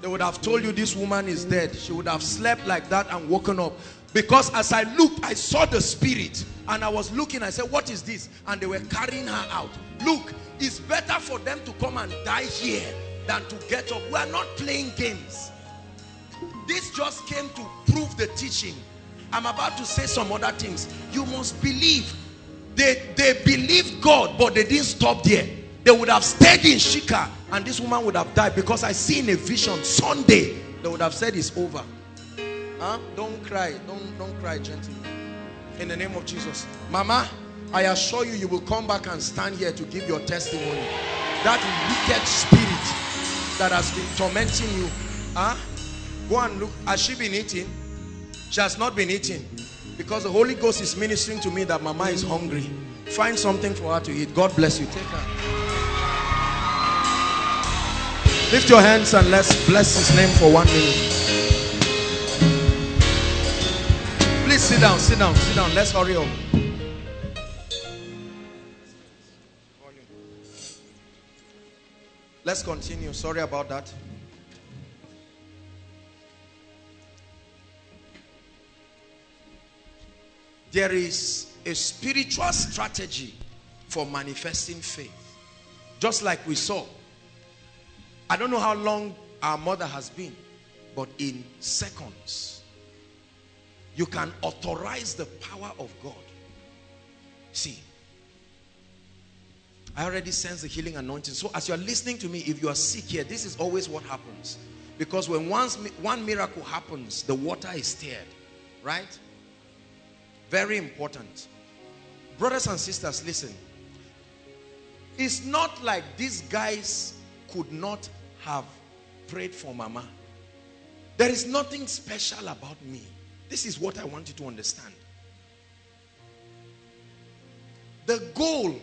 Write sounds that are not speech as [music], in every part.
they would have told you this woman is dead. She would have slept like that and woken up. Because as I looked, I saw the spirit. And I was looking, I said, what is this? And they were carrying her out. Look, it's better for them to come and die here than to get up. We are not playing games. This just came to prove the teaching. I'm about to say some other things. You must believe. They, they believed God, but they didn't stop there. They would have stayed in Shika and this woman would have died because I see in a vision Sunday they would have said it's over. Huh? don't cry don't don't cry gentlemen. In the name of Jesus. Mama I assure you you will come back and stand here to give your testimony. That wicked spirit that has been tormenting you huh? go and look has she been eating? She has not been eating. Because the Holy Ghost is ministering to me that mama is hungry. Find something for her to eat. God bless you. Take her Lift your hands and let's bless his name for one minute. Please sit down, sit down, sit down. Let's hurry up. Let's continue. Sorry about that. There is a spiritual strategy for manifesting faith. Just like we saw I don't know how long our mother has been, but in seconds, you can authorize the power of God. See, I already sense the healing anointing. So as you're listening to me, if you are sick here, this is always what happens. Because when once, one miracle happens, the water is stirred. Right? Very important. Brothers and sisters, listen. It's not like these guys could not have prayed for mama. There is nothing special about me. This is what I want you to understand. The goal,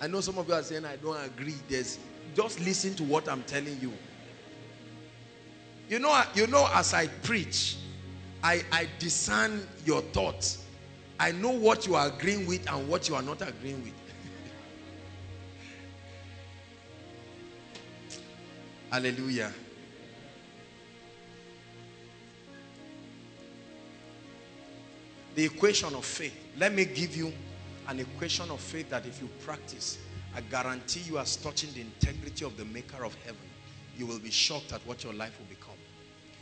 I know some of you are saying I don't agree. There's just listen to what I'm telling you. You know, you know, as I preach, I, I discern your thoughts. I know what you are agreeing with and what you are not agreeing with. Hallelujah. The equation of faith. Let me give you an equation of faith that if you practice, I guarantee you as touching the integrity of the maker of heaven, you will be shocked at what your life will become.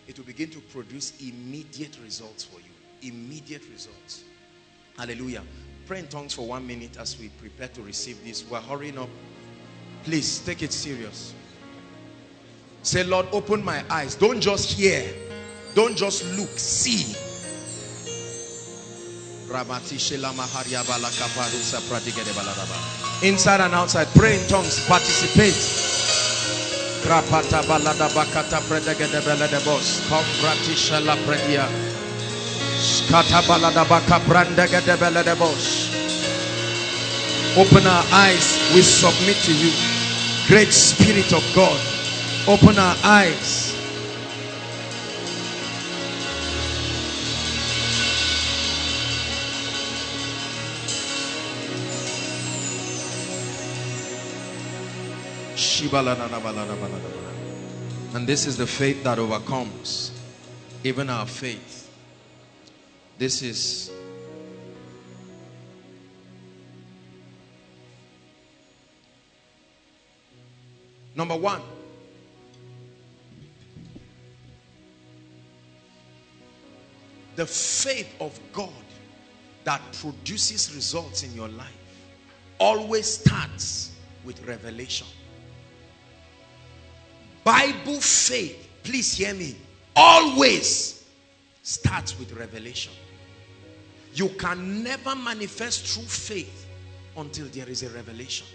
It will begin to produce immediate results for you. Immediate results. Hallelujah. Pray in tongues for one minute as we prepare to receive this. We're hurrying up. Please take it serious. Say, Lord, open my eyes. Don't just hear. Don't just look. See. Inside and outside. Pray in tongues. Participate. Open our eyes. We submit to you. Great Spirit of God. Open our eyes. And this is the faith that overcomes even our faith. This is number one the faith of God that produces results in your life always starts with revelation. Bible faith, please hear me, always starts with revelation. You can never manifest true faith until there is a revelation.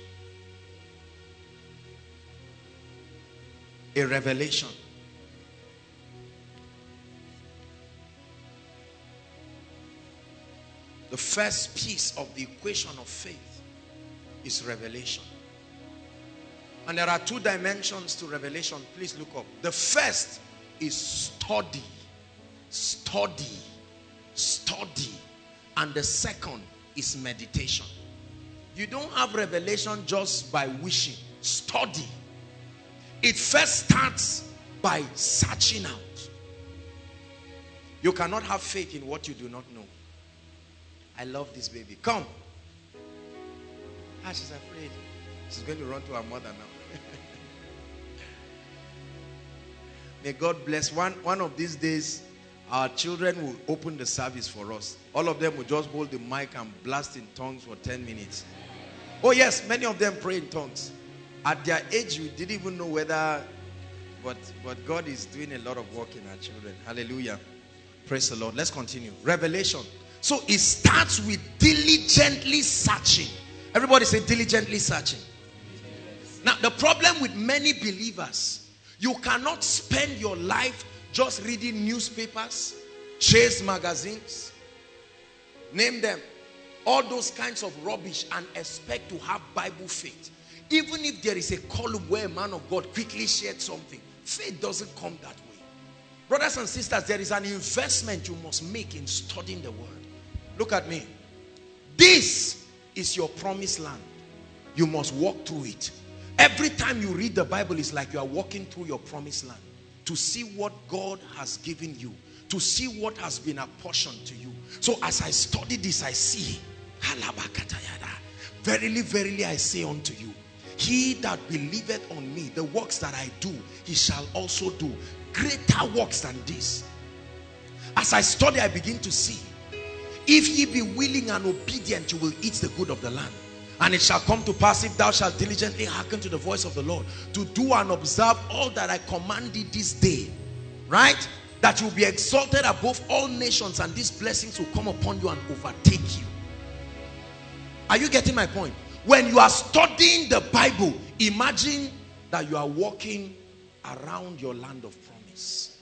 A revelation. The first piece of the equation of faith is revelation. And there are two dimensions to revelation. Please look up. The first is study. Study. Study. And the second is meditation. You don't have revelation just by wishing. Study. It first starts by searching out. You cannot have faith in what you do not know. I love this baby. Come. Ah, she's afraid. She's going to run to her mother now. [laughs] May God bless. One, one of these days, our children will open the service for us. All of them will just hold the mic and blast in tongues for 10 minutes. Oh yes, many of them pray in tongues. At their age, we didn't even know whether, but, but God is doing a lot of work in our children. Hallelujah. Praise the Lord. Let's continue. Revelation. So it starts with diligently searching. Everybody say diligently searching. Now the problem with many believers, you cannot spend your life just reading newspapers, chase magazines, name them, all those kinds of rubbish and expect to have Bible faith. Even if there is a column where a man of God quickly shared something, faith doesn't come that way. Brothers and sisters, there is an investment you must make in studying the word. Look at me. This is your promised land. You must walk through it. Every time you read the Bible, it's like you are walking through your promised land to see what God has given you, to see what has been apportioned to you. So as I study this, I see, verily, verily, I say unto you, he that believeth on me, the works that I do, he shall also do greater works than this. As I study, I begin to see, if ye be willing and obedient, you will eat the good of the land. And it shall come to pass if thou shalt diligently hearken to the voice of the Lord to do and observe all that I command thee this day. Right? That you will be exalted above all nations and these blessings will come upon you and overtake you. Are you getting my point? When you are studying the Bible, imagine that you are walking around your land of promise.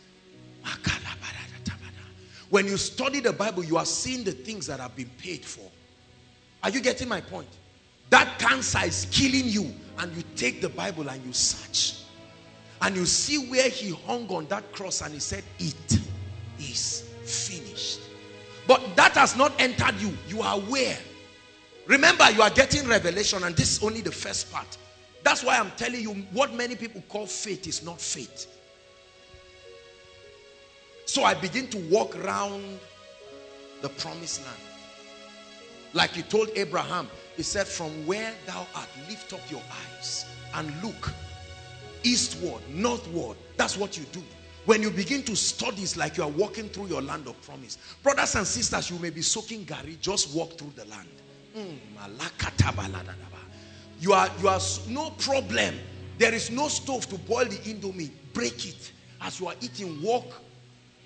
When you study the Bible, you are seeing the things that have been paid for. Are you getting my point? That cancer is killing you and you take the Bible and you search. And you see where he hung on that cross and he said, it is finished. But that has not entered you. You are aware. Remember, you are getting revelation and this is only the first part. That's why I'm telling you what many people call faith is not faith. So I begin to walk around the promised land. Like he told Abraham, he said, from where thou art, lift up your eyes and look eastward, northward. That's what you do. When you begin to study, it's like you are walking through your land of promise. Brothers and sisters, you may be soaking garri, just walk through the land. Mm, you are, you are no problem. There is no stove to boil the indomie. Break it. As you are eating, walk.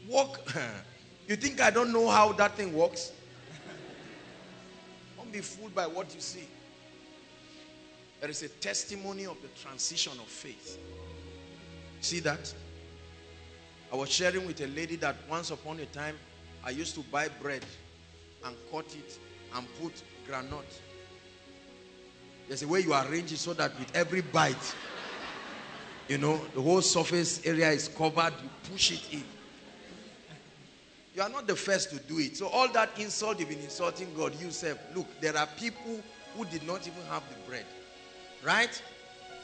Walk. [clears throat] you think I don't know how that thing works? [laughs] Don't be fooled by what you see. There is a testimony of the transition of faith. See that? I was sharing with a lady that once upon a time, I used to buy bread and cut it and put granite. There's a way you arrange it so that with every bite, [laughs] you know, the whole surface area is covered. You push it in. You are not the first to do it. So all that insult you've been insulting God, you say, look, there are people who did not even have the bread. Right?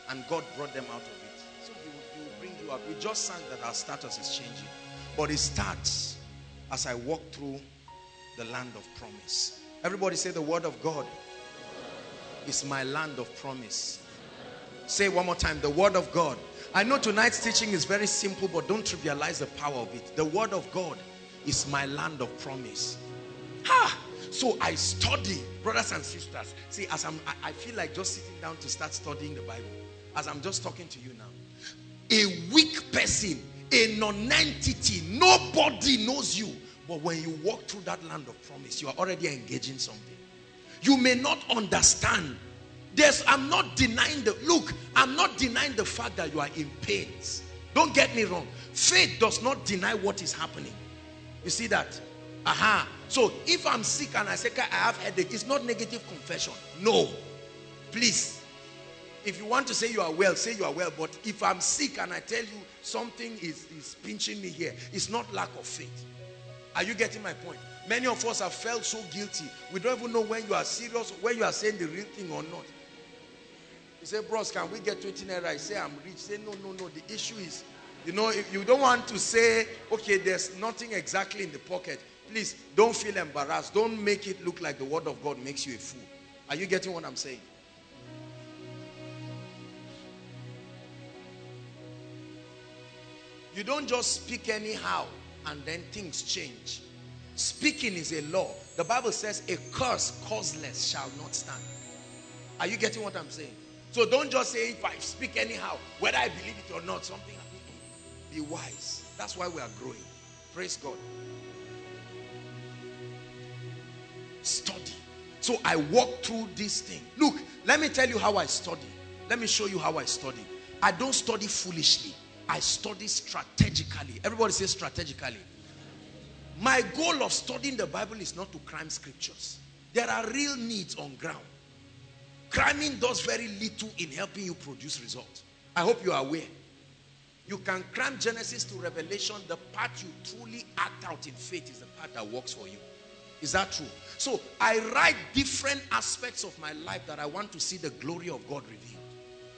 And God brought them out of it. So he will, he will bring you up. We just sang that our status is changing. But it starts as I walk through the land of promise. Everybody say the word of God is my land of promise. Say one more time, the word of God. I know tonight's teaching is very simple, but don't trivialize the power of it. The word of God is my land of promise. So I study, brothers and sisters. See, as I'm, I feel like just sitting down to start studying the Bible. As I'm just talking to you now. A weak person, a non-entity, nobody knows you. But when you walk through that land of promise, you are already engaging something. You may not understand. There's, I'm not denying the, look, I'm not denying the fact that you are in pains. Don't get me wrong. Faith does not deny what is happening. You see that? Aha. So if I'm sick and I say, I have headache, it's not negative confession. No. Please. If you want to say you are well, say you are well. But if I'm sick and I tell you something is, is pinching me here, it's not lack of faith. Are you getting my point? Many of us have felt so guilty. We don't even know when you are serious, when you are saying the real thing or not. You say, bros, can we get 20 naira? I say, I'm rich. Say, no, no, no. The issue is, you know, if you don't want to say, okay, there's nothing exactly in the pocket. Please, don't feel embarrassed. Don't make it look like the word of God makes you a fool. Are you getting what I'm saying? You don't just speak anyhow and then things change. Speaking is a law. The Bible says a curse causeless shall not stand. Are you getting what I'm saying? So don't just say if I speak anyhow, whether I believe it or not, something Be wise. That's why we are growing. Praise God. Study. So I walk through this thing. Look, let me tell you how I study. Let me show you how I study. I don't study foolishly. I study strategically. Everybody says strategically. My goal of studying the Bible is not to cram scriptures. There are real needs on ground. Cramming does very little in helping you produce results. I hope you are aware. You can cram Genesis to Revelation. The part you truly act out in faith is the part that works for you. Is that true? So I write different aspects of my life that I want to see the glory of God revealed.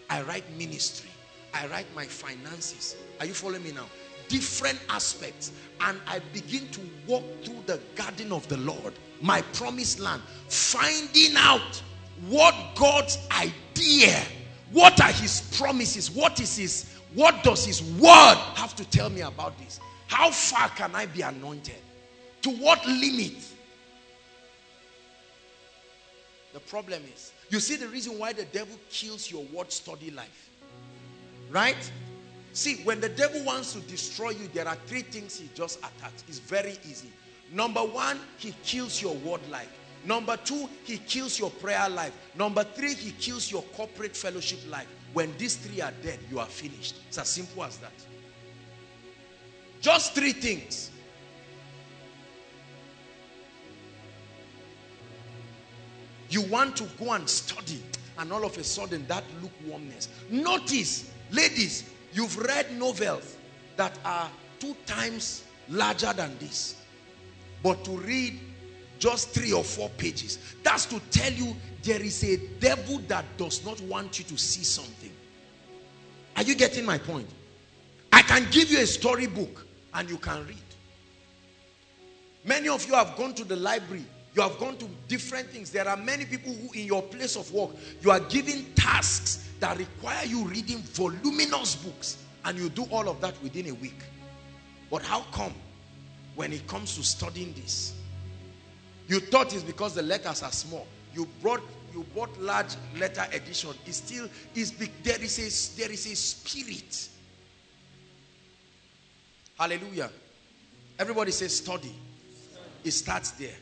I write ministry. I write my finances. Are you following me now? Different aspects. And I begin to walk through the garden of the Lord, my promised land, finding out what God's idea, what are his promises, what is his, what does his word have to tell me about this? How far can I be anointed? To what limit? The problem is, you see the reason why the devil kills your word study life. Right? See, when the devil wants to destroy you, there are three things he just attacks. It's very easy. Number one, he kills your word life. Number two, he kills your prayer life. Number three, he kills your corporate fellowship life. When these three are dead, you are finished. It's as simple as that. Just three things. You want to go and study and all of a sudden that lukewarmness. Notice, ladies, you've read novels that are two times larger than this. But to read just three or four pages. That's to tell you there is a devil that does not want you to see something. Are you getting my point? I can give you a storybook and you can read. Many of you have gone to the library. You have gone to different things. There are many people who in your place of work, you are given tasks that require you reading voluminous books and you do all of that within a week. But how come when it comes to studying this, you thought it's because the letters are small. You brought you bought large letter edition. It's still is there is a there is a spirit. Hallelujah. Everybody says study. It starts there.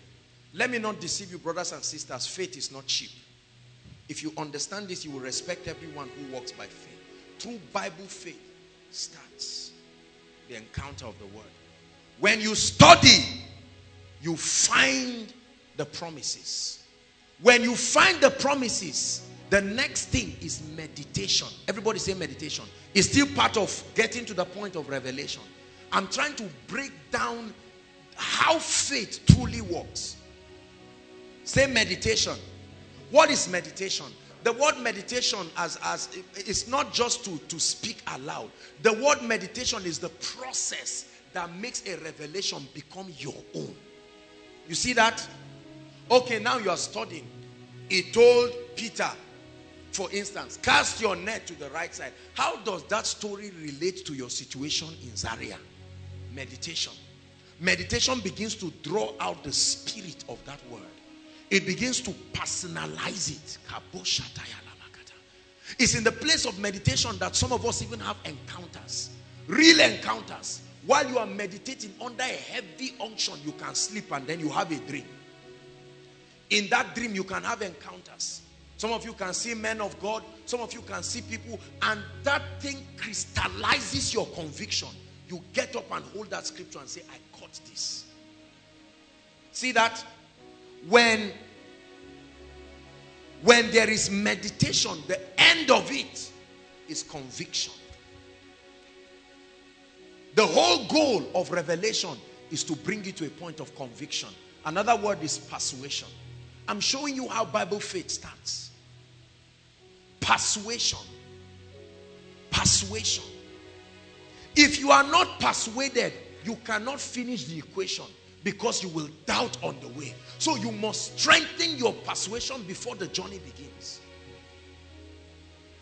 Let me not deceive you, brothers and sisters. Faith is not cheap. If you understand this, you will respect everyone who walks by faith. Through Bible faith starts the encounter of the word. When you study, you find the promises. When you find the promises, the next thing is meditation. Everybody say meditation. It's still part of getting to the point of revelation. I'm trying to break down how faith truly works. Say meditation. What is meditation? The word meditation as, as it's not just to, to speak aloud. The word meditation is the process that makes a revelation become your own. You see that? Okay, now you are studying. He told Peter, for instance, cast your net to the right side. How does that story relate to your situation in Zaria? Meditation. Meditation begins to draw out the spirit of that word. It begins to personalize it. It's in the place of meditation that some of us even have encounters. Real encounters while you are meditating under a heavy unction, you can sleep and then you have a dream. In that dream, you can have encounters. Some of you can see men of God. Some of you can see people. And that thing crystallizes your conviction. You get up and hold that scripture and say, I caught this. See that? When when there is meditation, the end of it is conviction. The whole goal of revelation is to bring you to a point of conviction. Another word is persuasion. I'm showing you how Bible faith starts. Persuasion. Persuasion. If you are not persuaded, you cannot finish the equation because you will doubt on the way. So you must strengthen your persuasion before the journey begins.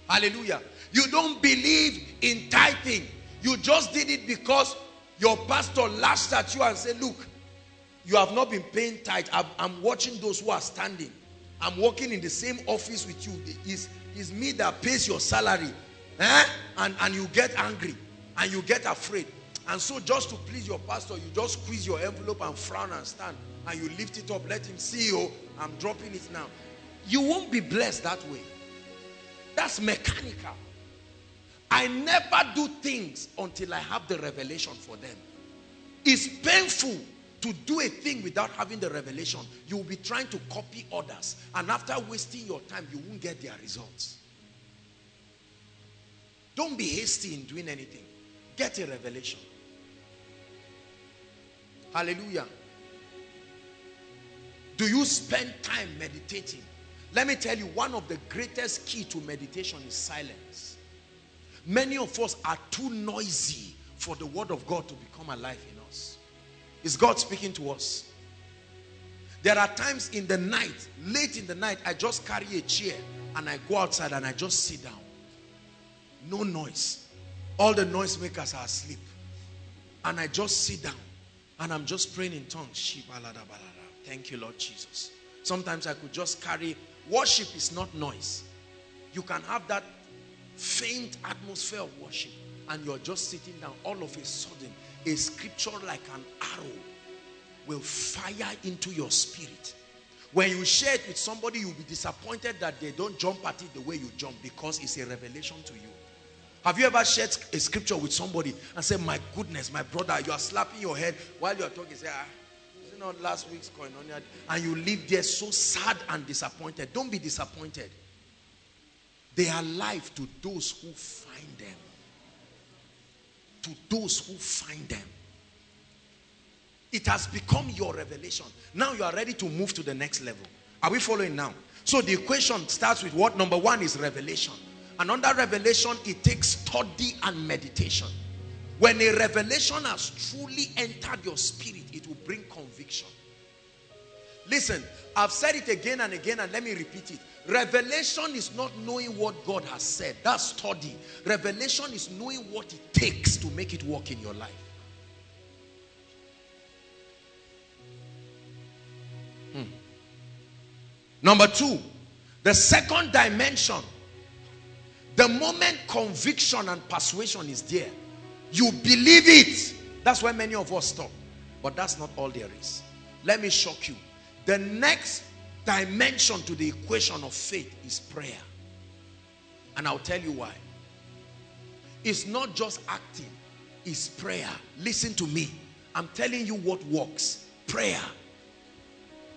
Hallelujah. You don't believe in tithing. You just did it because your pastor lashed at you and said, look, you have not been paying tithe. I'm, watching those who are standing. I'm working in the same office with you. It's, it's me that pays your salary. Eh? And, and you get angry and you get afraid. And so just to please your pastor, you just squeeze your envelope and frown and stand. And you lift it up, let him see you. I'm dropping it now. You won't be blessed that way. That's mechanical. I never do things until I have the revelation for them. It's painful to do a thing without having the revelation. You will be trying to copy others. And after wasting your time, you won't get their results. Don't be hasty in doing anything. Get a revelation. Hallelujah. Do you spend time meditating? Let me tell you, one of the greatest key to meditation is silence. Many of us are too noisy for the word of God to become alive in. Is God speaking to us? There are times in the night, late in the night, I just carry a chair and I go outside and I just sit down. No noise. All the noisemakers are asleep. And I just sit down and I'm just praying in tongues. Thank you, Lord Jesus. Sometimes I could just carry, worship is not noise. You can have that faint atmosphere of worship and you're just sitting down. All of a sudden, a scripture like an arrow will fire into your spirit. When you share it with somebody, you'll be disappointed that they don't jump at it the way you jump because it's a revelation to you. Have you ever shared a scripture with somebody and said, my goodness, my brother, you are slapping your head while you're talking, say, ah, is it not last week's koinonia? And you live there so sad and disappointed. Don't be disappointed. They are life to those who find them. To those who find them. It has become your revelation. Now you are ready to move to the next level. Are we following now? So the equation starts with what? Number one is revelation. And under revelation, it takes study and meditation. When a revelation has truly entered your spirit, it will bring conviction. Listen, I've said it again and again and let me repeat it. Revelation is not knowing what God has said. That's study. Revelation is knowing what it takes to make it work in your life. Hmm. Number two, the second dimension the moment conviction and persuasion is there, you believe it. That's why many of us stop. But that's not all there is. Let me shock you. The next dimension to the equation of faith is prayer. And I'll tell you why. It's not just acting, it's prayer. Listen to me. I'm telling you what works. Prayer.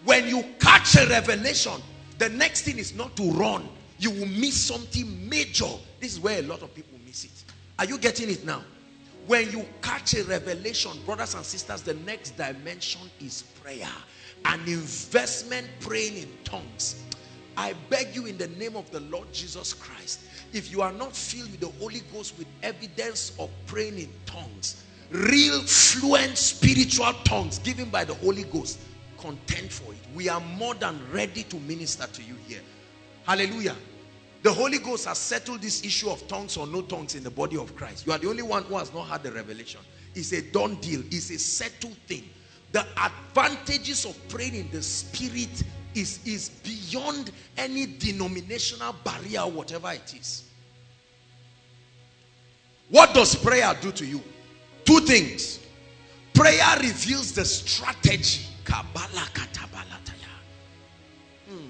When you catch a revelation, the next thing is not to run you will miss something major. This is where a lot of people miss it. Are you getting it now? When you catch a revelation, brothers and sisters, the next dimension is prayer. An investment praying in tongues. I beg you in the name of the Lord Jesus Christ, if you are not filled with the Holy Ghost with evidence of praying in tongues, real fluent spiritual tongues given by the Holy Ghost, contend for it. We are more than ready to minister to you here. Hallelujah. The Holy Ghost has settled this issue of tongues or no tongues in the body of Christ. You are the only one who has not had the revelation. It's a done deal. It's a settled thing. The advantages of praying in the spirit is, is beyond any denominational barrier whatever it is. What does prayer do to you? Two things. Prayer reveals the strategy. Hmm.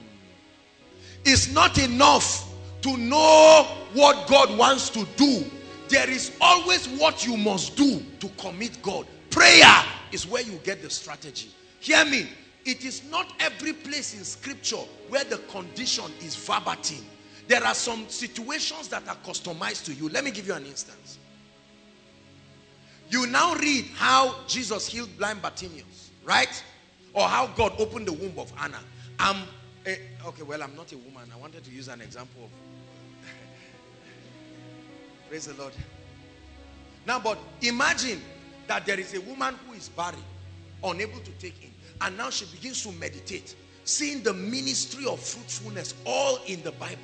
It's not enough to know what God wants to do, there is always what you must do to commit God. Prayer is where you get the strategy. Hear me. it is not every place in scripture where the condition is verbatim. There are some situations that are customized to you. Let me give you an instance. You now read how Jesus healed blind Bartimaeus, right? Or how God opened the womb of Anna. I'm, eh, okay, well, I'm not a woman. I wanted to use an example of. [laughs] Praise the Lord. Now, but imagine that there is a woman who is barren, unable to take in, and now she begins to meditate, seeing the ministry of fruitfulness all in the Bible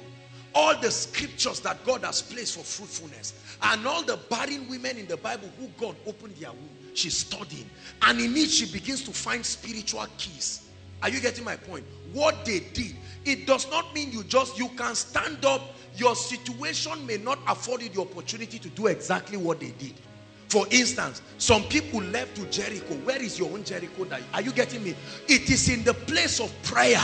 all the scriptures that God has placed for fruitfulness and all the barren women in the Bible who God opened their womb she's studying and in it she begins to find spiritual keys. Are you getting my point? What they did it does not mean you just you can stand up your situation may not afford you the opportunity to do exactly what they did for instance, some people left to Jericho. Where is your own Jericho? Are you getting me? It is in the place of prayer.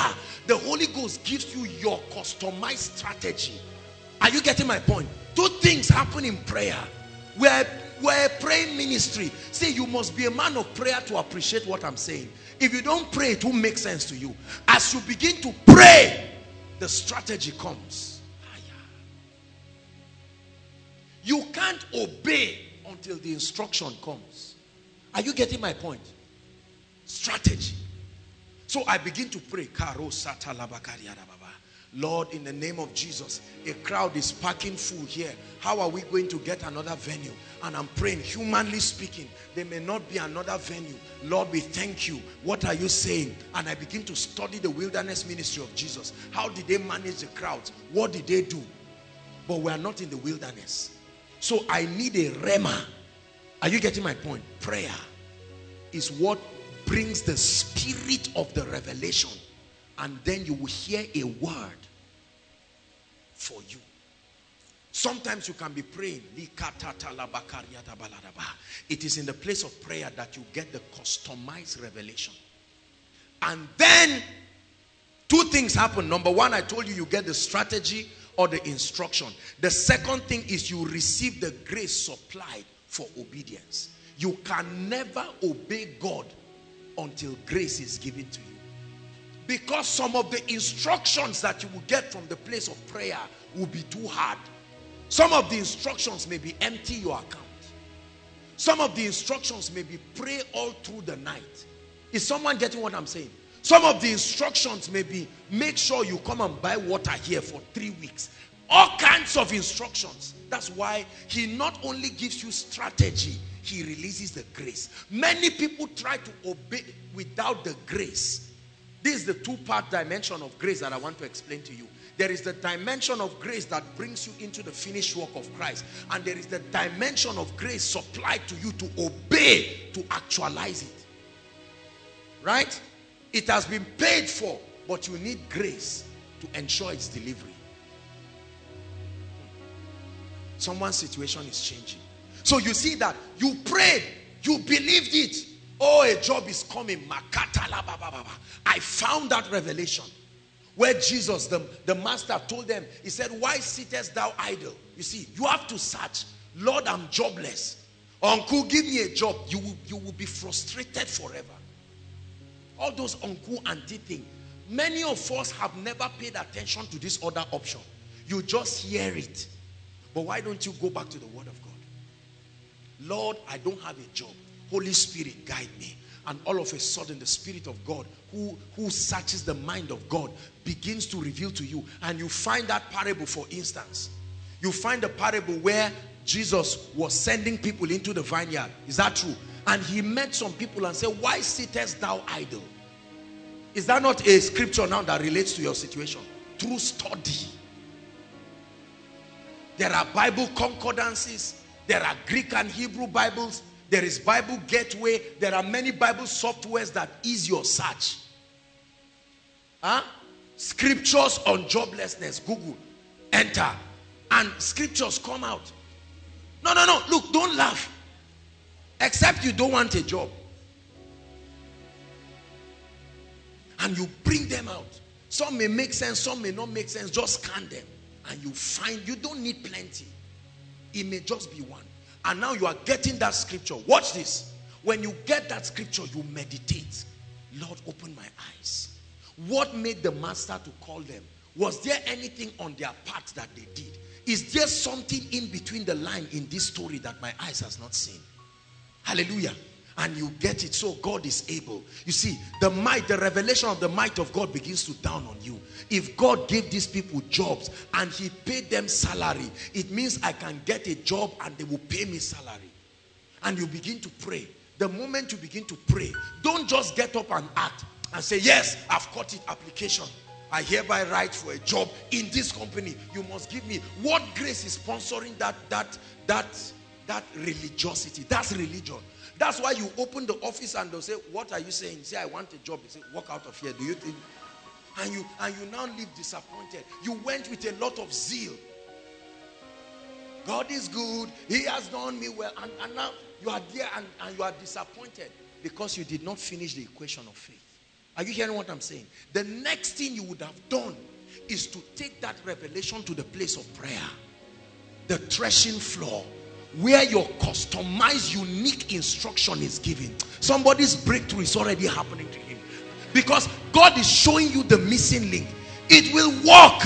The Holy Ghost gives you your customized strategy. Are you getting my point? Two things happen in prayer. We're, we're a praying ministry. See, you must be a man of prayer to appreciate what I'm saying. If you don't pray, it won't make sense to you. As you begin to pray, the strategy comes. You can't obey until the instruction comes. Are you getting my point? Strategy. So I begin to pray. Lord, in the name of Jesus, a crowd is packing full here. How are we going to get another venue? And I'm praying, humanly speaking, there may not be another venue. Lord, we thank you. What are you saying? And I begin to study the wilderness ministry of Jesus. How did they manage the crowds? What did they do? But we are not in the wilderness. So I need a rhema. Are you getting my point? Prayer is what brings the spirit of the revelation. And then you will hear a word for you. Sometimes you can be praying. It is in the place of prayer that you get the customized revelation. And then two things happen. Number one, I told you, you get the strategy or the instruction. The second thing is you receive the grace supplied for obedience. You can never obey God until grace is given to you. Because some of the instructions that you will get from the place of prayer will be too hard. Some of the instructions may be empty your account. Some of the instructions may be pray all through the night. Is someone getting what I'm saying? Some of the instructions may be make sure you come and buy water here for three weeks. All kinds of instructions. That's why he not only gives you strategy, he releases the grace. Many people try to obey without the grace. This is the two-part dimension of grace that I want to explain to you. There is the dimension of grace that brings you into the finished work of Christ. And there is the dimension of grace supplied to you to obey, to actualize it. Right? It has been paid for, but you need grace to ensure its delivery. Someone's situation is changing. So you see that you prayed, you believed it. Oh, a job is coming. I found that revelation where Jesus, the, the master, told them, He said, Why sittest thou idle? You see, you have to search. Lord, I'm jobless. Uncle, give me a job. You will, you will be frustrated forever. All those uncle auntie thing. Many of us have never paid attention to this other option. You just hear it. But why don't you go back to the word of God? Lord, I don't have a job. Holy Spirit, guide me. And all of a sudden, the Spirit of God, who, who searches the mind of God, begins to reveal to you. And you find that parable, for instance. You find the parable where Jesus was sending people into the vineyard. Is that true? And he met some people and said, Why sittest thou idle? Is that not a scripture now that relates to your situation? Through study. There are Bible concordances. There are Greek and Hebrew Bibles. There is Bible Gateway. There are many Bible softwares that ease your search. Huh? Scriptures on joblessness. Google. Enter. And scriptures come out. No, no, no. Look, don't laugh. Except you don't want a job. And you bring them out. Some may make sense, some may not make sense. Just scan them. And you find you don't need plenty. It may just be one. And now you are getting that scripture. Watch this. When you get that scripture, you meditate. Lord, open my eyes. What made the master to call them? Was there anything on their part that they did? Is there something in between the line in this story that my eyes has not seen? Hallelujah. And you get it. So God is able. You see, the might, the revelation of the might of God begins to down on you. If God gave these people jobs and he paid them salary, it means I can get a job and they will pay me salary. And you begin to pray. The moment you begin to pray, don't just get up and act and say, yes, I've got it, application. I hereby write for a job in this company. You must give me. What grace is sponsoring that, that, that, that religiosity? That's religion. That's why you open the office and they'll say, what are you saying? You say, I want a job. You say, walk out of here. Do you think? And you, and you now live disappointed. You went with a lot of zeal. God is good. He has done me well. And, and now you are there and, and you are disappointed because you did not finish the equation of faith. Are you hearing what I'm saying? The next thing you would have done is to take that revelation to the place of prayer. The threshing floor where your customized unique instruction is given. Somebody's breakthrough is already happening to him. Because God is showing you the missing link. It will work.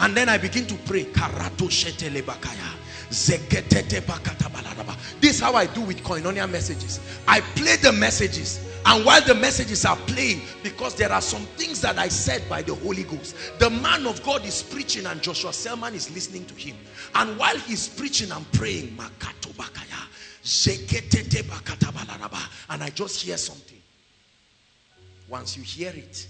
And then I begin to pray. This is how I do with koinonia messages. I play the messages. And while the messages are playing, because there are some things that I said by the Holy Ghost, the man of God is preaching and Joshua Selman is listening to him. And while he's preaching and praying, and I just hear something. Once you hear it,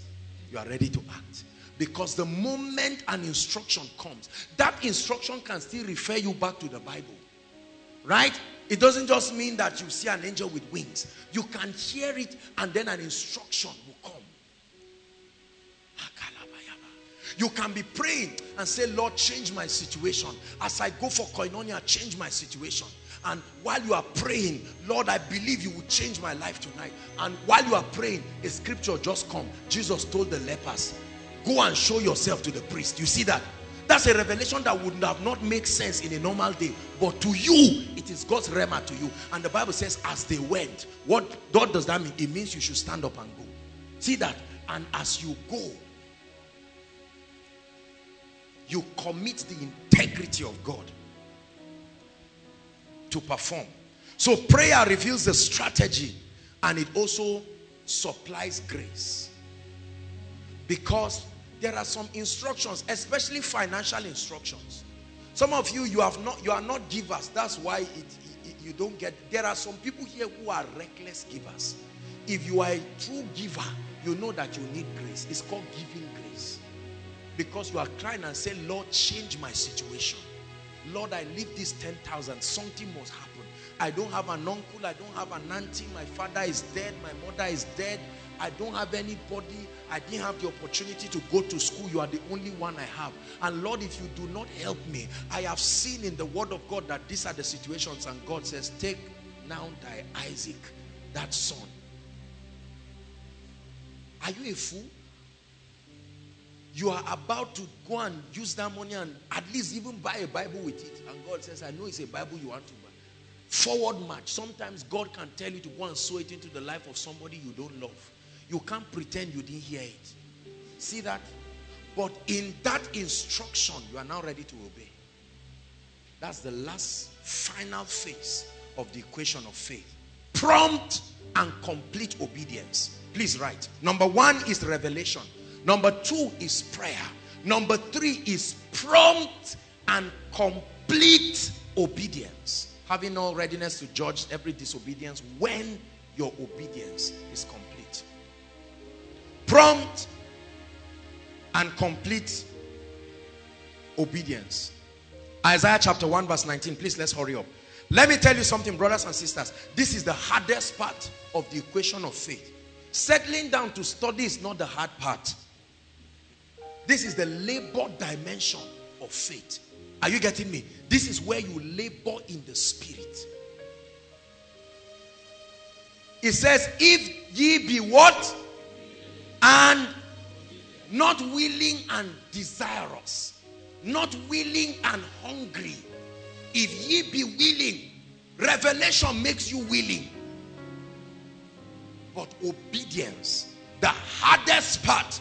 you are ready to act. Because the moment an instruction comes, that instruction can still refer you back to the Bible. Right? It doesn't just mean that you see an angel with wings. You can hear it and then an instruction will come. You can be praying and say, Lord, change my situation. As I go for koinonia, change my situation. And while you are praying, Lord, I believe you will change my life tonight. And while you are praying, a scripture just come. Jesus told the lepers, Go and show yourself to the priest. You see that? That's a revelation that would have not made sense in a normal day. But to you, it is God's rhema to you. And the Bible says, as they went, what, what does that mean? It means you should stand up and go. See that? And as you go, you commit the integrity of God to perform. So prayer reveals the strategy and it also supplies grace. Because there are some instructions, especially financial instructions. Some of you, you have not, you are not givers. That's why it, it, you don't get. There are some people here who are reckless givers. If you are a true giver, you know that you need grace. It's called giving grace. Because you are crying and say, Lord, change my situation. Lord, I leave this 10,000. Something must happen. I don't have an uncle. I don't have an auntie. My father is dead. My mother is dead. I don't have anybody. I didn't have the opportunity to go to school. You are the only one I have. And Lord, if you do not help me, I have seen in the word of God that these are the situations. And God says, take now thy Isaac, that son. Are you a fool? You are about to go and use that money and at least even buy a Bible with it. And God says, I know it's a Bible you want to buy. Forward march. Sometimes God can tell you to go and sow it into the life of somebody you don't love. You can't pretend you didn't hear it. See that? But in that instruction, you are now ready to obey. That's the last final phase of the equation of faith. Prompt and complete obedience. Please write. Number one is revelation. Number two is prayer. Number three is prompt and complete obedience. Having all readiness to judge every disobedience when your obedience is complete prompt and complete obedience. Isaiah chapter 1 verse 19. Please let's hurry up. Let me tell you something brothers and sisters. This is the hardest part of the equation of faith. Settling down to study is not the hard part. This is the labor dimension of faith. Are you getting me? This is where you labor in the spirit. It says, if ye be what? And not willing and desirous not willing and hungry if ye be willing revelation makes you willing But obedience, the hardest part.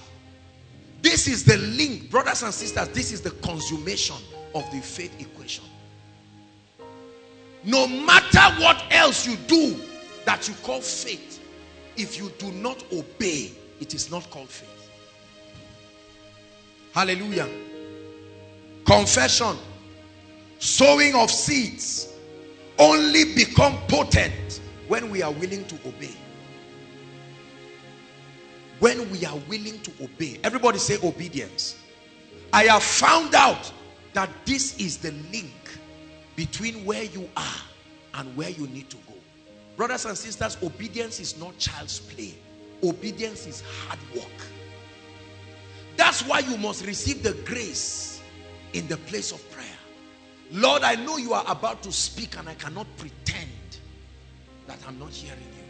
This is the link, brothers and sisters. This is the consummation of the faith equation. No matter what else you do that you call faith, if you do not obey, it is not called faith. Hallelujah. Confession, sowing of seeds only become potent when we are willing to obey. When we are willing to obey. Everybody say obedience. I have found out that this is the link between where you are and where you need to go. Brothers and sisters, obedience is not child's play. Obedience is hard work. That's why you must receive the grace in the place of prayer. Lord, I know you are about to speak and I cannot pretend that I'm not hearing you.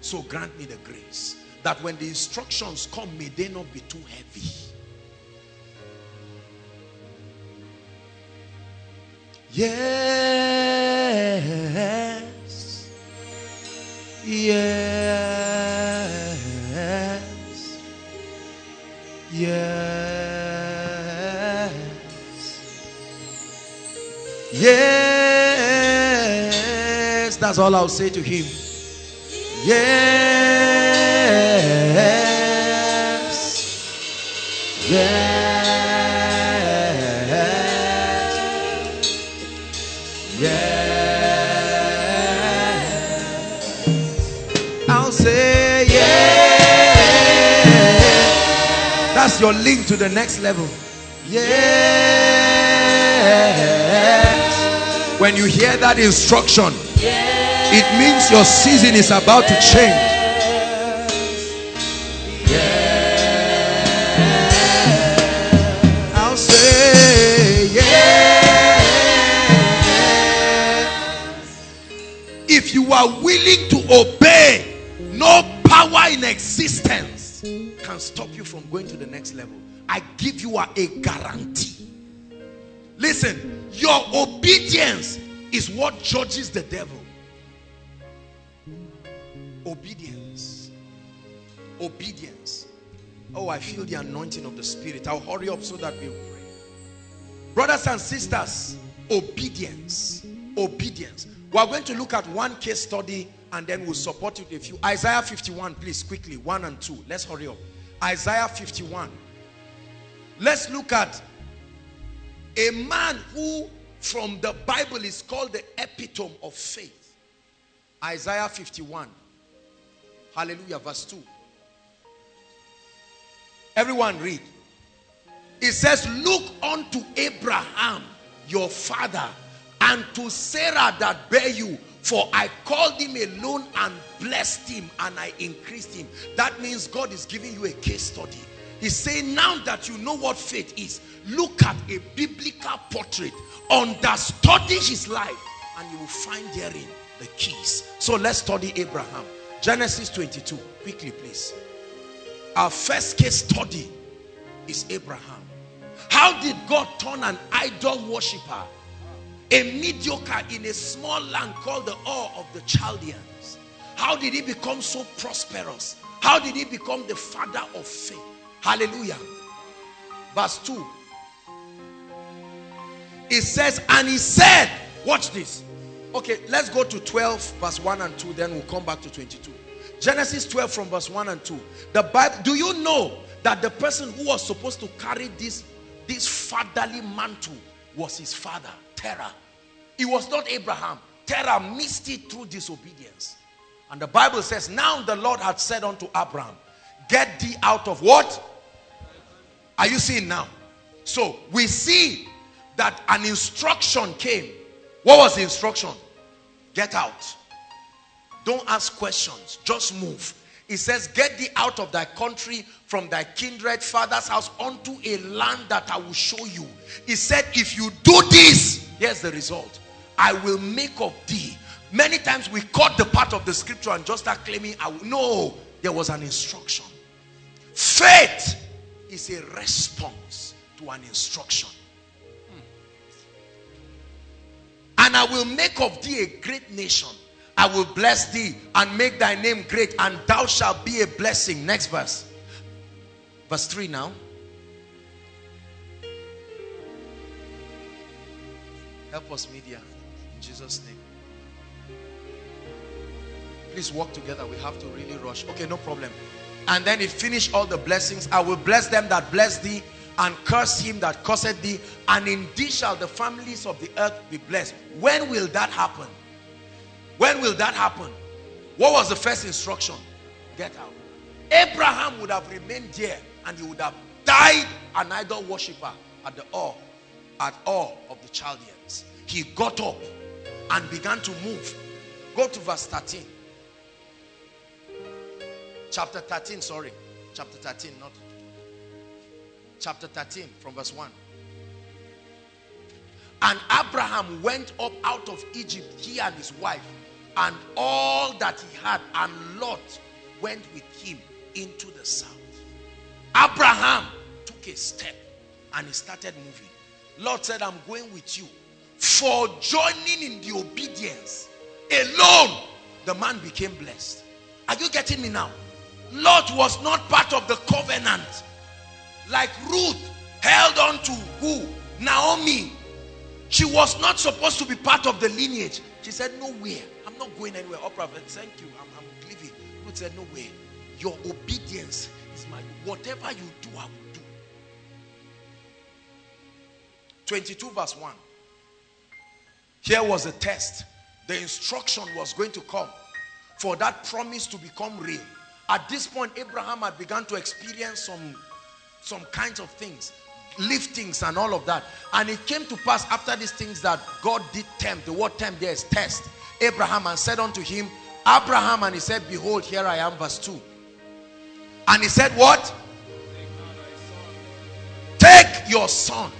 So grant me the grace that when the instructions come, may they not be too heavy. Yes. Yes. Yes. Yes. That's all I'll say to him. Yes. Yes. That's your link to the next level. Yes. When you hear that instruction, it means your season is about to change. If you are willing to obey, no can stop you from going to the next level. I give you a, a guarantee. Listen, your obedience is what judges the devil. Obedience. Obedience. Oh, I feel the anointing of the Spirit. I'll hurry up so that we will pray. Brothers and sisters, obedience. Obedience. We are going to look at one case study and then we'll support it with a few. Isaiah 51, please, quickly. One and two. Let's hurry up. Isaiah 51. Let's look at a man who from the Bible is called the epitome of faith. Isaiah 51. Hallelujah. Verse 2. Everyone read. It says, Look unto Abraham, your father, and to Sarah that bare you, for I called him alone and blessed him, and I increased him. That means God is giving you a case study. He's saying, Now that you know what faith is, look at a biblical portrait, understudy his life, and you will find therein the keys. So let's study Abraham. Genesis 22. Quickly, please. Our first case study is Abraham. How did God turn an idol worshiper, a mediocre in a small land called the Ur of the Chaldeans? How did he become so prosperous? How did he become the father of faith? Hallelujah. Verse 2. It says, and he said, watch this. Okay, let's go to 12, verse 1 and 2, then we'll come back to 22. Genesis 12 from verse 1 and 2. The Bible, do you know that the person who was supposed to carry this, this fatherly mantle was his father, Terah. It was not Abraham. Terah missed it through disobedience. And the Bible says, now the Lord had said unto Abraham, get thee out of what? Are you seeing now? So we see that an instruction came. What was the instruction? Get out. Don't ask questions. Just move. It says, get thee out of thy country, from thy kindred father's house, unto a land that I will show you. He said, if you do this, here's the result. I will make of thee. Many times we cut the part of the scripture and just start claiming, I will. no, there was an instruction. Faith is a response to an instruction. Hmm. And I will make of thee a great nation I will bless thee and make thy name great, and thou shalt be a blessing. Next verse. Verse 3 now. Help us, media. Jesus' name. Please walk together. We have to really rush. Okay, no problem. And then he finished all the blessings. I will bless them that bless thee and curse him that curseth thee. And in thee shall the families of the earth be blessed. When will that happen? When will that happen? What was the first instruction? Get out. Abraham would have remained there and he would have died an idol worshiper at the Ur, at Ur of the Chaldeans. He got up and began to move. Go to verse 13. Chapter 13, sorry. Chapter 13, not chapter 13 from verse 1. And Abraham went up out of Egypt, he and his wife, and all that he had, and Lot went with him into the south. Abraham took a step and he started moving. Lord said, I'm going with you. For joining in the obedience alone, the man became blessed. Are you getting me now? Lot was not part of the covenant. Like Ruth held on to who? Naomi. She was not supposed to be part of the lineage. She said, "No nowhere. I'm not going anywhere. Oh, prophet, thank you. I'm, I'm leaving. Ruth said, no way. Your obedience is my, whatever you do, I will do. 22 verse 1. Here was a test. The instruction was going to come for that promise to become real. At this point, Abraham had begun to experience some, some kinds of things, liftings and all of that. And it came to pass after these things that God did tempt. The word tempt there is test. Abraham and said unto him, Abraham, and he said, Behold, here I am, verse 2. And he said, What? Take your son.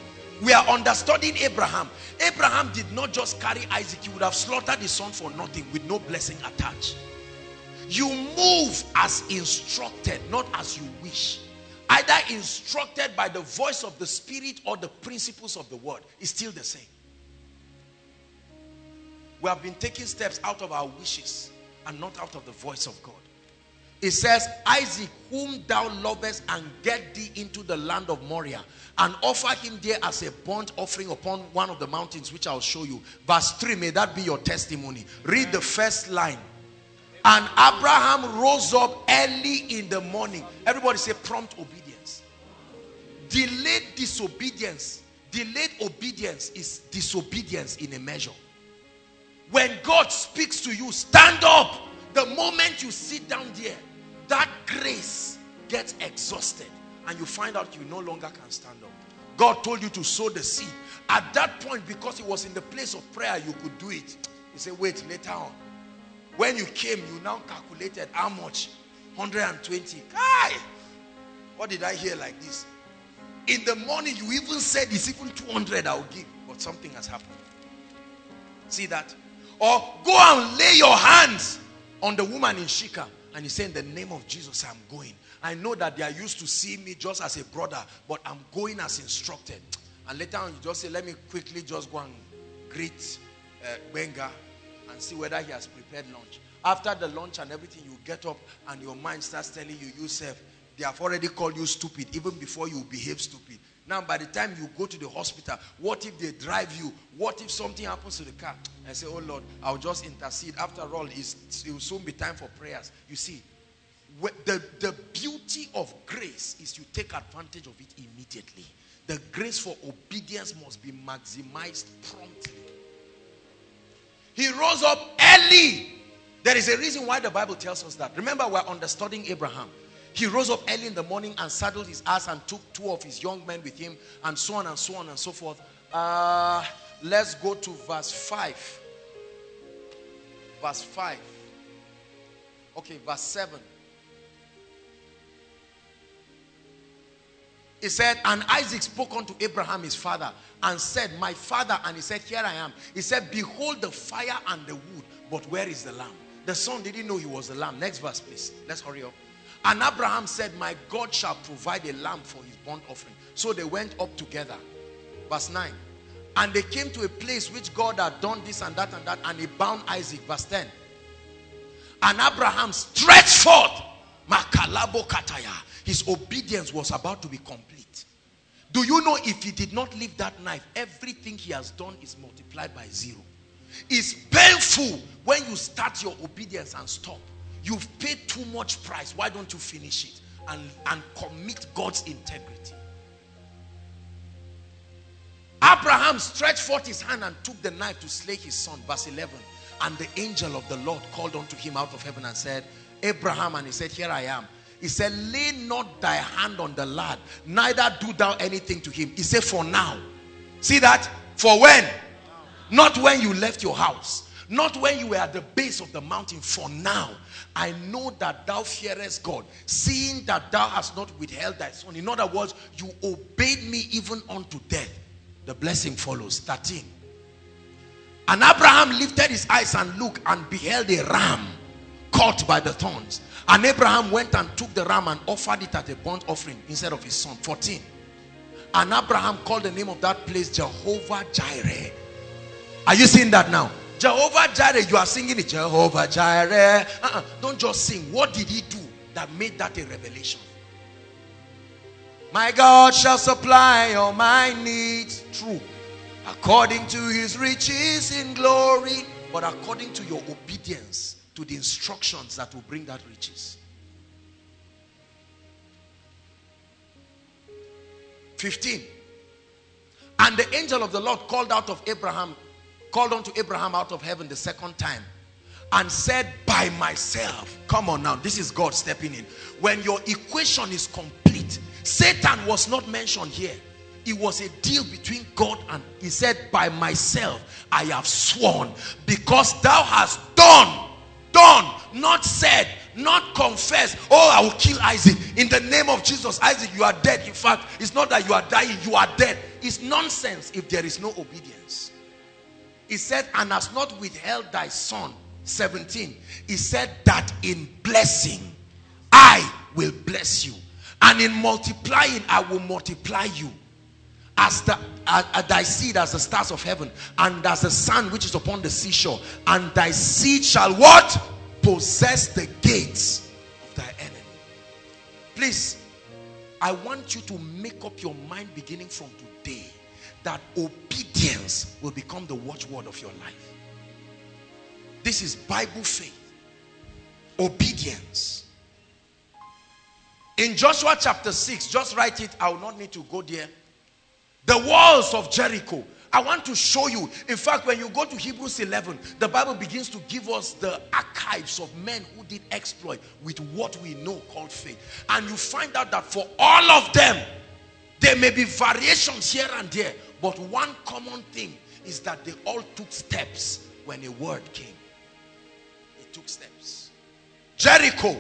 We are understanding Abraham. Abraham did not just carry Isaac, he would have slaughtered his son for nothing with no blessing attached. You move as instructed, not as you wish. Either instructed by the voice of the spirit or the principles of the word is still the same. We have been taking steps out of our wishes and not out of the voice of God. It says, Isaac, whom thou lovest, and get thee into the land of Moriah, and offer him there as a burnt offering upon one of the mountains, which I'll show you. Verse 3, may that be your testimony. Read the first line. And Abraham rose up early in the morning. Everybody say prompt obedience. Delayed disobedience. Delayed obedience is disobedience in a measure. When God speaks to you, stand up. The moment you sit down there, that grace gets exhausted and you find out you no longer can stand up. God told you to sow the seed. At that point, because it was in the place of prayer, you could do it. He said, wait, later on. When you came, you now calculated how much? 120. Kai! What did I hear like this? In the morning, you even said it's even 200 I'll give. But something has happened. See that? Or go and lay your hands on the woman in Shika. And he said, in the name of Jesus, I'm going. I know that they are used to see me just as a brother, but I'm going as instructed. And later on, you just say, let me quickly just go and greet uh, Benga and see whether he has prepared lunch. After the lunch and everything, you get up and your mind starts telling you, yourself, they have already called you stupid even before you behave stupid. Now, by the time you go to the hospital, what if they drive you? What if something happens to the car? I say, oh Lord, I'll just intercede. After all, it will soon be time for prayers. You see, the, the beauty of grace is you take advantage of it immediately. The grace for obedience must be maximized promptly. He rose up early. There is a reason why the Bible tells us that. Remember, we're understanding Abraham. He rose up early in the morning and saddled his ass and took two of his young men with him and so on and so on and so forth. Uh, let's go to verse 5. Verse 5. Okay, verse 7. He said, and Isaac spoke unto Abraham his father and said, my father, and he said, here I am. He said, behold the fire and the wood, but where is the lamb? The son didn't know he was the lamb. Next verse, please. Let's hurry up. And Abraham said, my God shall provide a lamb for his burnt offering. So they went up together. Verse 9. And they came to a place which God had done this and that and that, and he bound Isaac. Verse 10. And Abraham stretched forth. Makalabo kataya. His obedience was about to be complete. Do you know if he did not leave that knife, everything he has done is multiplied by zero. It's painful when you start your obedience and stop. You've paid too much price. Why don't you finish it and, and commit God's integrity? Abraham stretched forth his hand and took the knife to slay his son. Verse 11. And the angel of the Lord called unto him out of heaven and said, Abraham, and he said, Here I am. He said, Lay not thy hand on the lad, neither do thou anything to him. He said, For now. See that? For when? Not when you left your house. Not when you were at the base of the mountain. For now. I know that thou fearest God, seeing that thou hast not withheld thy son. In other words, you obeyed me even unto death. The blessing follows. 13. And Abraham lifted his eyes and looked and beheld a ram caught by the thorns. And Abraham went and took the ram and offered it at a burnt offering instead of his son. 14. And Abraham called the name of that place Jehovah Jireh. Are you seeing that now? Jehovah Jireh, you are singing it. Jehovah Jireh. Uh -uh. Don't just sing. What did he do that made that a revelation? My God shall supply all my needs. True. According to his riches in glory. But according to your obedience to the instructions that will bring that riches. 15. And the angel of the Lord called out of Abraham, called unto Abraham out of heaven the second time and said, By myself. Come on now, this is God stepping in. When your equation is complete, Satan was not mentioned here. It was a deal between God and he said, By myself I have sworn, because thou hast done, done, not said, not confessed. Oh, I will kill Isaac. In the name of Jesus, Isaac, you are dead. In fact, it's not that you are dying, you are dead. It's nonsense if there is no obedience. He said, and has not withheld thy son. 17. He said that in blessing, I will bless you. And in multiplying, I will multiply you. As, the, as, thy seed as the stars of heaven, and as the sun which is upon the seashore. And thy seed shall what? Possess the gates of thy enemy. Please, I want you to make up your mind beginning from today that obedience will become the watchword of your life. This is Bible faith. Obedience. In Joshua chapter 6, just write it. I will not need to go there. The walls of Jericho. I want to show you. In fact, when you go to Hebrews 11, the Bible begins to give us the archives of men who did exploit with what we know called faith. And you find out that for all of them, there may be variations here and there. But one common thing is that they all took steps when a word came. They took steps. Jericho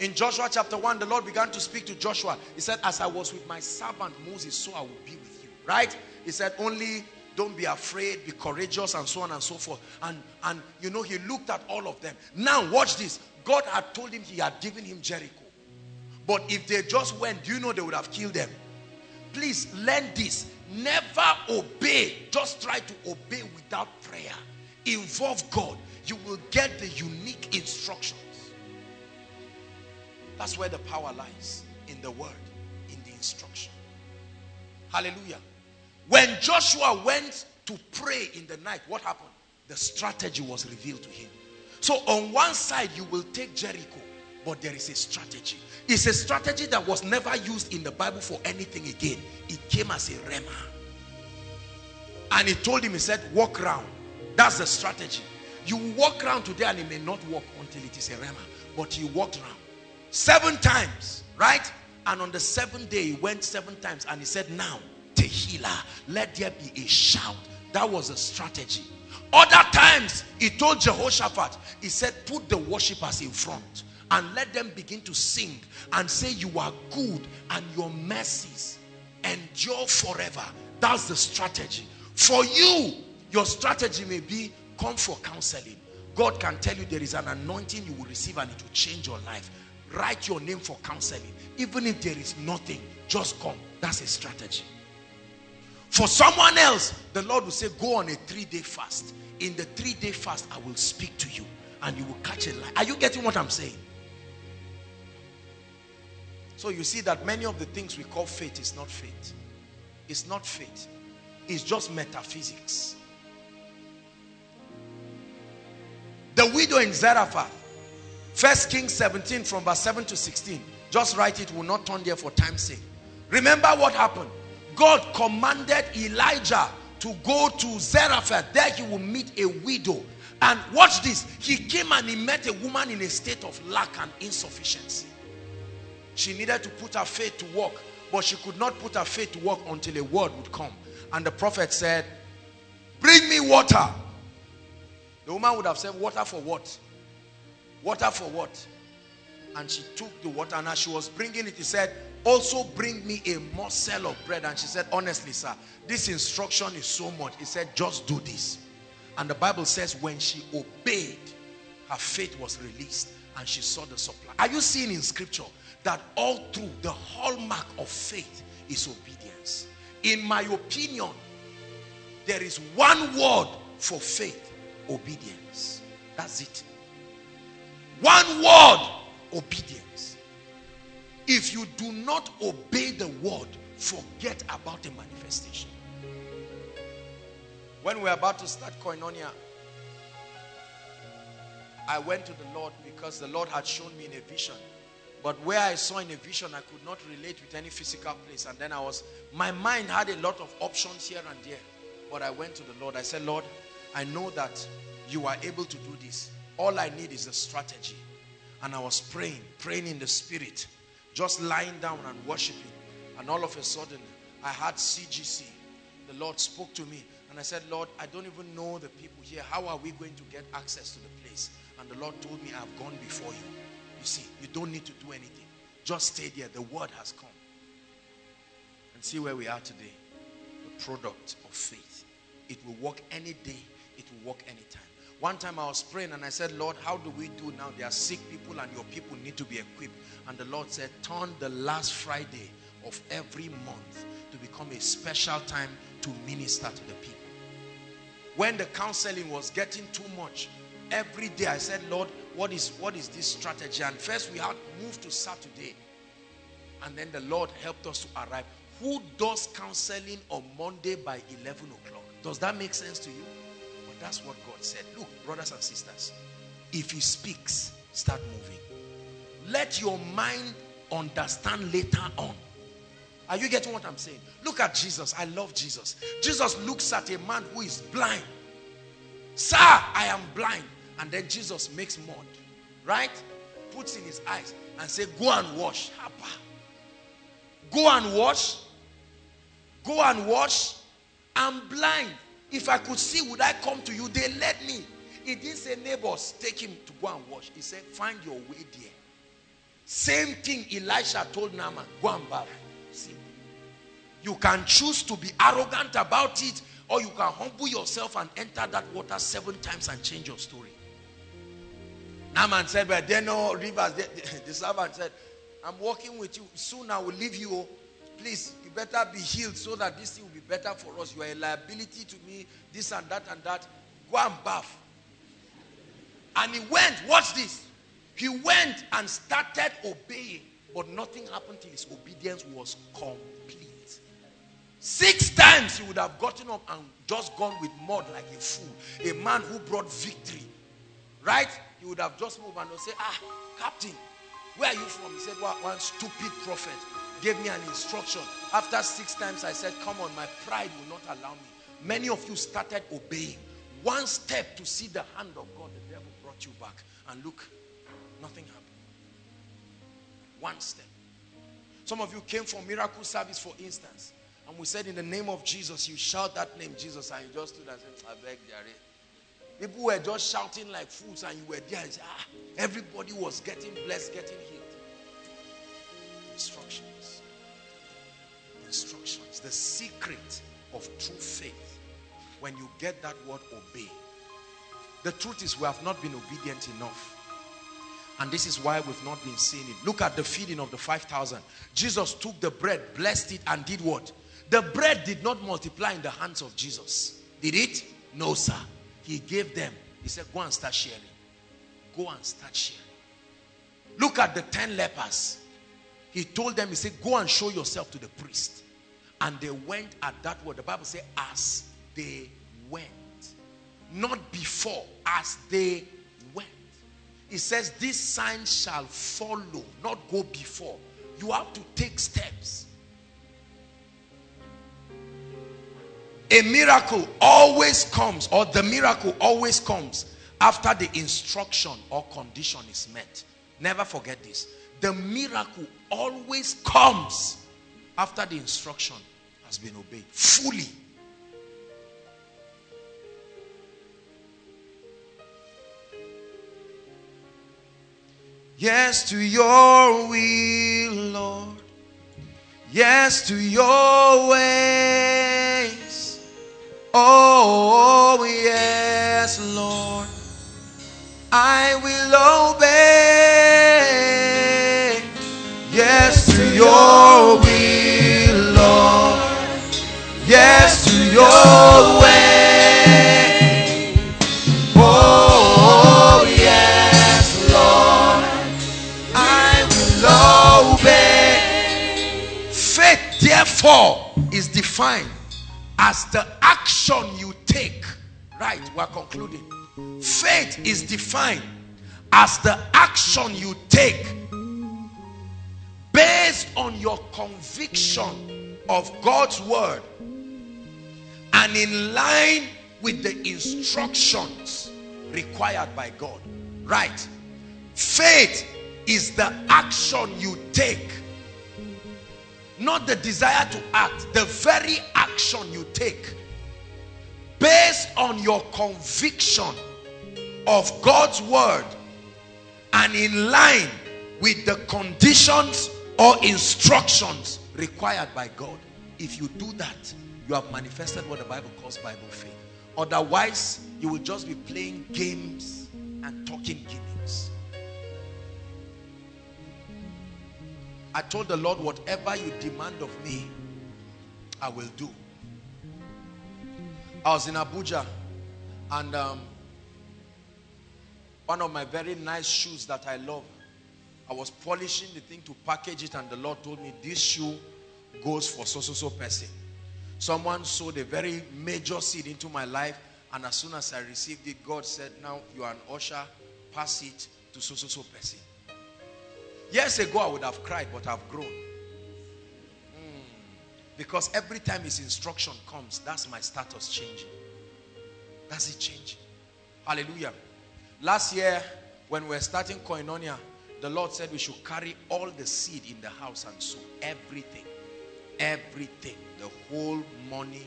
in Joshua chapter 1, the Lord began to speak to Joshua. He said, as I was with my servant Moses, so I will be with you. Right? He said, only don't be afraid, be courageous, and so on and so forth. And, and you know, he looked at all of them. Now, watch this. God had told him he had given him Jericho. But if they just went, do you know they would have killed them? Please learn this. Never obey. Just try to obey without prayer. Involve God. You will get the unique instructions. That's where the power lies. In the word. In the instruction. Hallelujah. When Joshua went to pray in the night, what happened? The strategy was revealed to him. So on one side, you will take Jericho. But there is a strategy. It's a strategy that was never used in the Bible for anything again. It came as a rhema. And he told him, he said, walk around. That's the strategy. You walk around today and it may not work until it is a rhema. But he walked around. Seven times, right? And on the seventh day, he went seven times and he said, now, Tehillah, let there be a shout. That was a strategy. Other times, he told Jehoshaphat, he said, put the worshippers in front and let them begin to sing and say, you are good and your mercies endure forever. That's the strategy. For you, your strategy may be come for counseling. God can tell you there is an anointing you will receive and it will change your life write your name for counseling even if there is nothing just come that's a strategy for someone else the lord will say go on a three-day fast in the three-day fast i will speak to you and you will catch a lie. Are you getting what I'm saying? So you see that many of the things we call faith is not faith. It's not faith. It's just metaphysics. The widow in Zarephath. First Kings 17 from verse 7 to 16. Just write it. Will not turn there for time's sake. Remember what happened. God commanded Elijah to go to Zarephath. There he will meet a widow. And watch this. He came and he met a woman in a state of lack and insufficiency. She needed to put her faith to work. But she could not put her faith to work until a word would come. And the prophet said, bring me water. The woman would have said, water for what? Water for what? And she took the water and as she was bringing it, he said, also bring me a morsel of bread. And she said, honestly, sir, this instruction is so much. He said, just do this. And the Bible says when she obeyed, her faith was released and she saw the supply. Are you seeing in scripture that all through the hallmark of faith is obedience? In my opinion, there is one word for faith, obedience. That's it. One word, obedience. If you do not obey the word, forget about the manifestation. When we're about to start Koinonia, I went to the Lord because the Lord had shown me in a vision. But where I saw in a vision, I could not relate with any physical place. And then I was, my mind had a lot of options here and there. But I went to the Lord. I said, Lord, I know that you are able to do this. All I need is a strategy. And I was praying, praying in the spirit, just lying down and worshiping. And all of a sudden, I had CGC. The Lord spoke to me. And I said, Lord, I don't even know the people here. How are we going to get access to the place? And the Lord told me, I've gone before you. You see, you don't need to do anything. Just stay there. The word has come. And see where we are today. The product of faith. It will work any day. It will work anytime. One time I was praying and I said, Lord, how do we do now? There are sick people and your people need to be equipped. And the Lord said, turn the last Friday of every month to become a special time to minister to the people. When the counseling was getting too much, every day I said, Lord, what is, what is this strategy? And first we had moved to Saturday. And then the Lord helped us to arrive. Who does counseling on Monday by 11 o'clock? Does that make sense to you? But that's what God said. Look, brothers and sisters, if he speaks, start moving. Let your mind understand later on. Are you getting what I'm saying? Look at Jesus. I love Jesus. Jesus looks at a man who is blind. Sir, I am blind. And then Jesus makes mud, right? Puts in his eyes and say, go and wash. Go and wash. Go and wash. I'm blind. If I could see, would I come to you? They let me. He didn't say, neighbors, take him to go and wash. He said, find your way there. Same thing Elisha told Naaman, go and bath. Simple. You can choose to be arrogant about it or you can humble yourself and enter that water seven times and change your story. Naaman said, but there no rivers. The, [laughs] the servant said, I'm walking with you. Soon I will leave you. Please, you better be healed so that this thing will be better for us. You are a liability to me, this and that and that. Go and bath. And he went, watch this. He went and started obeying, but nothing happened till his obedience was complete. Six times he would have gotten up and just gone with mud like a fool. A man who brought victory. Right? He would have just moved and say, Ah, Captain, where are you from? He said, well, One stupid prophet gave me an instruction. After six times, I said, Come on, my pride will not allow me. Many of you started obeying. One step to see the hand of God, the devil brought you back. And look, nothing happened. One step. Some of you came for miracle service, for instance. And we said, in the name of Jesus, you shout that name, Jesus, and you just stood and said, I beg, Jerry. People were just shouting like fools, and you were there. And ah, everybody was getting blessed, getting healed. Instructions. Instructions. The secret of true faith. When you get that word, obey. The truth is, we have not been obedient enough. And this is why we've not been seeing it. Look at the feeding of the 5,000. Jesus took the bread, blessed it, and did what? The bread did not multiply in the hands of Jesus. Did it? No, sir. He gave them. He said, go and start sharing. go and start sharing. Look at the 10 lepers. He told them, he said, go and show yourself to the priest. And they went at that word. The Bible says, as they went. Not before, as they went. It says, this sign shall follow, not go before. You have to take steps. A miracle always comes, or the miracle always comes after the instruction or condition is met. Never forget this. The miracle always comes after the instruction has been obeyed fully. Yes to your will, Lord. Yes to your ways. Oh, yes, Lord. I will obey. Yes to your will, Lord. Yes to your way. Oh, yes, Lord. I will obey. Faith, therefore, is defined as the action you take. Right, we're concluding. Faith is defined as the action you take based on your conviction of God's word and in line with the instructions required by God. Right. Faith is the action you take. Not the desire to act. The very action you take. Based on your conviction of God's word and in line with the conditions or instructions required by God. If you do that, you have manifested what the Bible calls Bible faith. Otherwise, you will just be playing games and talking gimmicks. I told the Lord, whatever you demand of me, I will do. I was in Abuja and um, one of my very nice shoes that I love, I was polishing the thing to package it and the Lord told me this shoe goes for so so so person. Someone sowed a very major seed into my life and as soon as I received it, God said, now you are an usher, pass it to so so so person. Years ago, I would have cried, but I've grown. Mm. Because every time his instruction comes, that's my status changing. That's it changing. Hallelujah. Last year, when we were starting Koinonia, the Lord said we should carry all the seed in the house and sow. Everything. Everything. The whole money.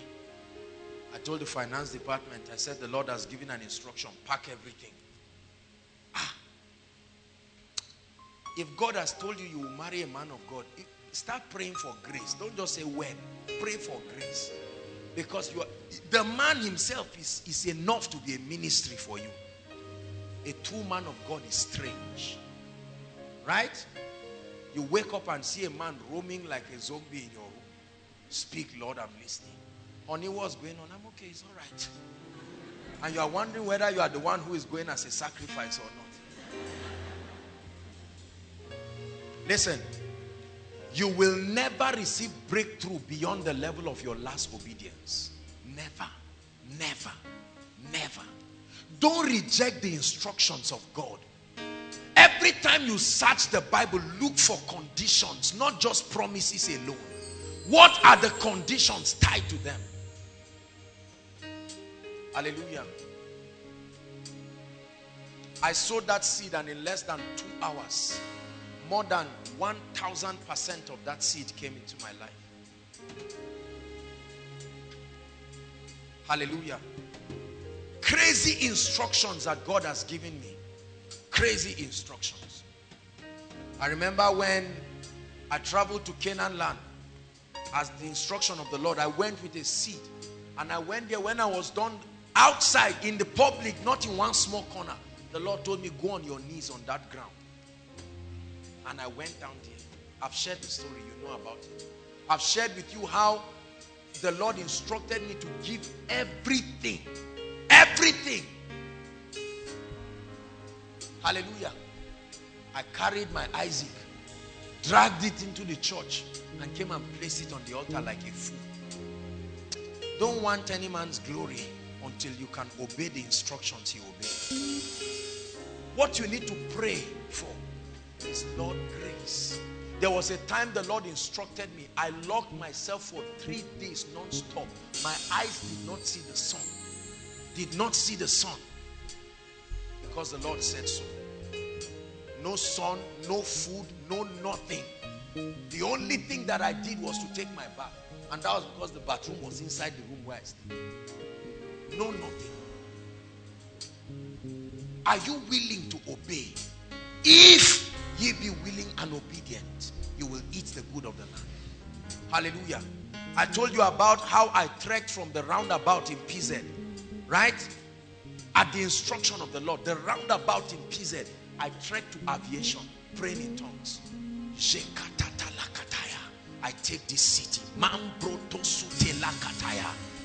I told the finance department, I said the Lord has given an instruction. Pack everything. Ah. If God has told you you will marry a man of God, start praying for grace. Don't just say when. Pray for grace. Because you are, the man himself is, is enough to be a ministry for you. A true man of God is strange. Right? You wake up and see a man roaming like a zombie in your room. Speak, Lord, I'm listening. Honey, what's going on? I'm okay, it's all right. And you are wondering whether you are the one who is going as a sacrifice or not. Listen, you will never receive breakthrough beyond the level of your last obedience. Never, never, never. Don't reject the instructions of God. Every time you search the Bible, look for conditions, not just promises alone. What are the conditions tied to them? Hallelujah. I sowed that seed and in less than two hours, more than 1000% of that seed came into my life. Hallelujah. Crazy instructions that God has given me. Crazy instructions. I remember when I traveled to Canaan land as the instruction of the Lord. I went with a seed and I went there when I was done outside in the public, not in one small corner. The Lord told me, go on your knees on that ground. And I went down there. I've shared the story, you know about it. I've shared with you how the Lord instructed me to give everything. Everything. Hallelujah. I carried my Isaac, dragged it into the church, and came and placed it on the altar like a fool. Don't want any man's glory until you can obey the instructions he obeyed. What you need to pray for is Lord grace. There was a time the Lord instructed me. I locked myself for three days non-stop. My eyes did not see the sun. Did not see the sun. Because the Lord said so. No sun, no food, no nothing. The only thing that I did was to take my bath. And that was because the bathroom was inside the room where I stayed. No nothing. Are you willing to obey? If ye be willing and obedient, you will eat the good of the land. Hallelujah. I told you about how I trekked from the roundabout in PZ. Right? At the instruction of the Lord. The roundabout in PZ. I trekked to aviation. Praying in tongues. I take this city.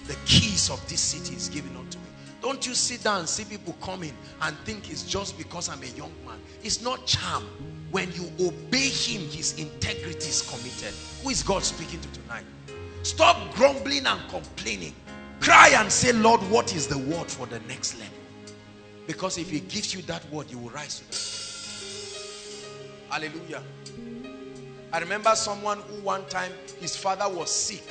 The keys of this city is given unto me. Don't you sit down and see people coming and think it's just because I'm a young man. It's not charm. When you obey him, his integrity is committed. Who is God speaking to tonight? Stop grumbling and complaining. Cry and say, Lord, what is the word for the next level? Because if he gives you that word, you will rise to. Hallelujah. I remember someone who one time, his father was sick.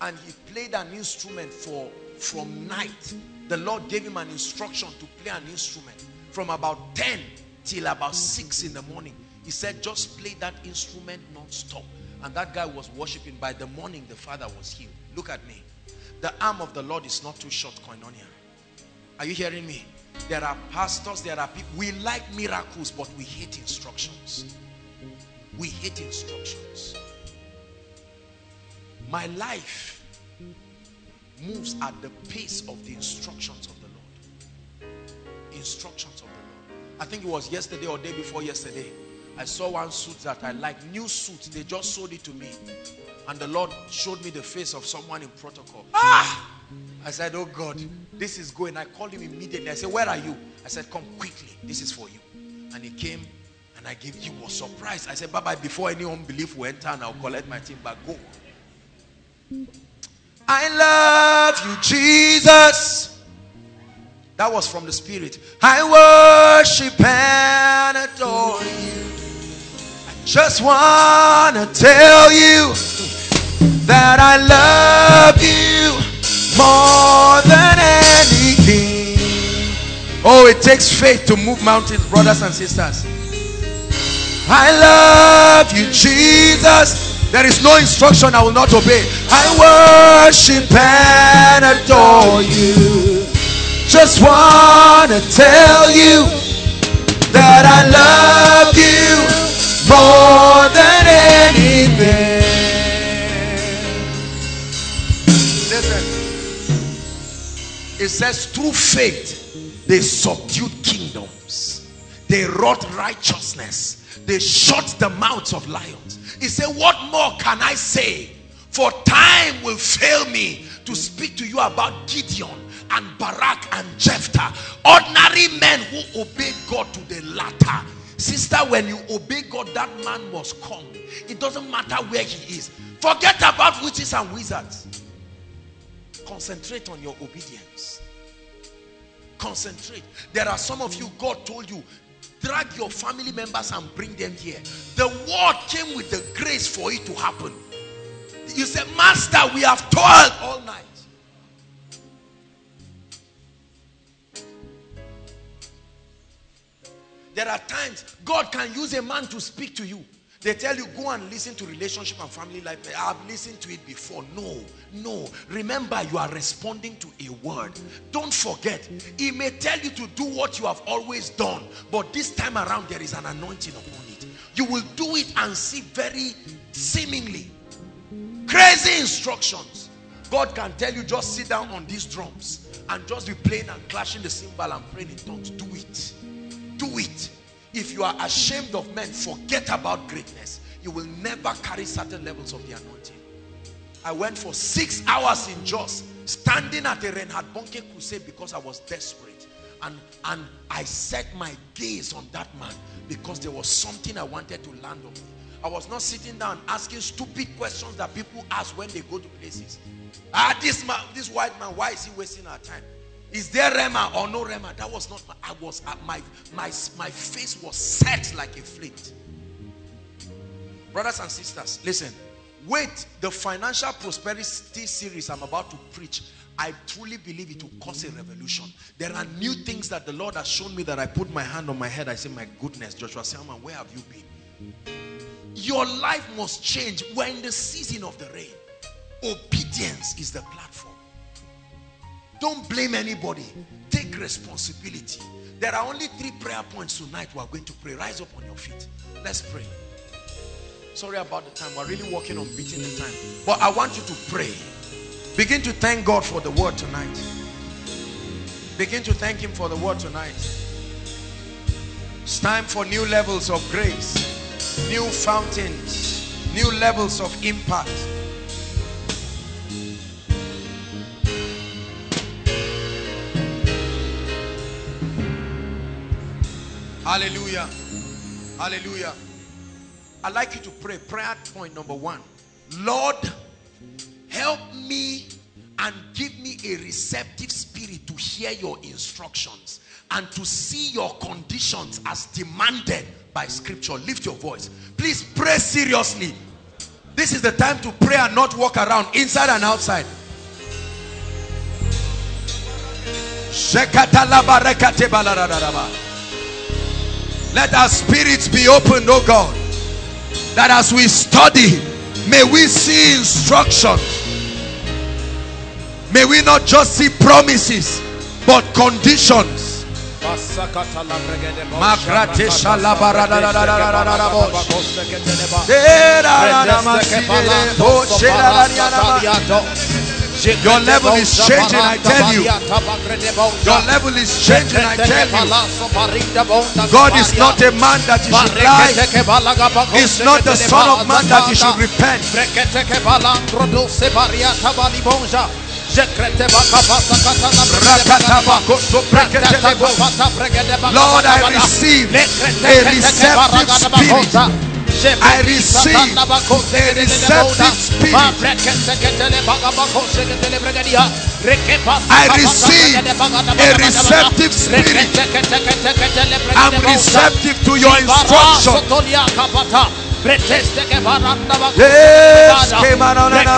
And he played an instrument for from night. The Lord gave him an instruction to play an instrument. From about 10 till about 6 in the morning. He said, just play that instrument non-stop. And that guy was worshiping. By the morning, the father was healed. Look at me. The arm of the Lord is not too short, koinonia. Are you hearing me? There are pastors, there are people. We like miracles, but we hate instructions. We hate instructions. My life moves at the pace of the instructions of the Lord. Instructions of. I think it was yesterday or day before yesterday. I saw one suit that I like, new suit. They just sold it to me. And the Lord showed me the face of someone in protocol. Ah! I said, oh God, this is going. I called him immediately. I said, where are you? I said, come quickly. This is for you. And he came and I gave, he was surprised. I said, bye-bye, before any unbelief will enter and I'll collect my thing back. Go. I love you, Jesus. That was from the Spirit. I worship and adore you. I just want to tell you that I love you more than anything. Oh, it takes faith to move mountains, brothers and sisters. I love you, Jesus. There is no instruction I will not obey. I worship and adore you. Just want to tell you that I love you more than anything. Listen. It says through faith they subdued kingdoms. They wrought righteousness they shut the mouths of lions. He said, what more can I say? For time will fail me to speak to you about Gideon and Barak and Jephthah. Ordinary men who obey God to the latter. Sister, when you obey God, that man must come. It doesn't matter where he is. Forget about witches and wizards. Concentrate on your obedience. Concentrate. There are some of you, God told you, drag your family members and bring them here. The word came with the grace for it to happen. You said, Master, we have toiled all night. There are times God can use a man to speak to you. They tell you, go and listen to relationship and family life. I've listened to it before. No, no. Remember, you are responding to a word. Don't forget, he may tell you to do what you have always done. But this time around, there is an anointing upon it. You will do it and see very seemingly crazy instructions. God can tell you, just sit down on these drums and just be playing and clashing the cymbal and praying in tongues. Do it. Do it. If you are ashamed of men, forget about greatness. You will never carry certain levels of the anointing. I went for six hours in Jos, standing at a Reinhard Bonnke crusade because I was desperate. and, and I set my gaze on that man because there was something I wanted to land on. I was not sitting down asking stupid questions that people ask when they go to places. Ah, this man, this white man, why is he wasting our time? Is there rhema or no rhema? That was not, I was, uh, my, my, my face was set like a flint. Brothers and sisters, listen. Wait, the financial prosperity series I'm about to preach, I truly believe it will cause a revolution. There are new things that the Lord has shown me that I put my hand on my head. I say, my goodness, Joshua Selman, where have you been? Your life must change. We're in the season of the rain. Obedience is the platform. Don't blame anybody. Take responsibility. There are only three prayer points tonight we are going to pray. Rise up on your feet. Let's pray. Sorry about the time. We're really working on beating the time. But I want you to pray. Begin to thank God for the word tonight. Begin to thank him for the word tonight. It's time for new levels of grace. New fountains. New levels of impact. Hallelujah. Hallelujah. I'd like you to pray. Prayer point number one. Lord, help me and give me a receptive spirit to hear your instructions and to see your conditions as demanded by scripture. Lift your voice. Please pray seriously. This is the time to pray and not walk around inside and outside. Let our spirits be opened, oh God that as we study may we see instruction. May we not just see promises but conditions your level is changing, I tell you. Your level is changing, I tell you. God is not a man that he should lie. He's not the son of man that he should repent. Lord, I receive a receptive spirit I receive a receptive spirit. I receive a receptive spirit. I'm receptive to your instruction. Preteste che varanda va yes, che marona na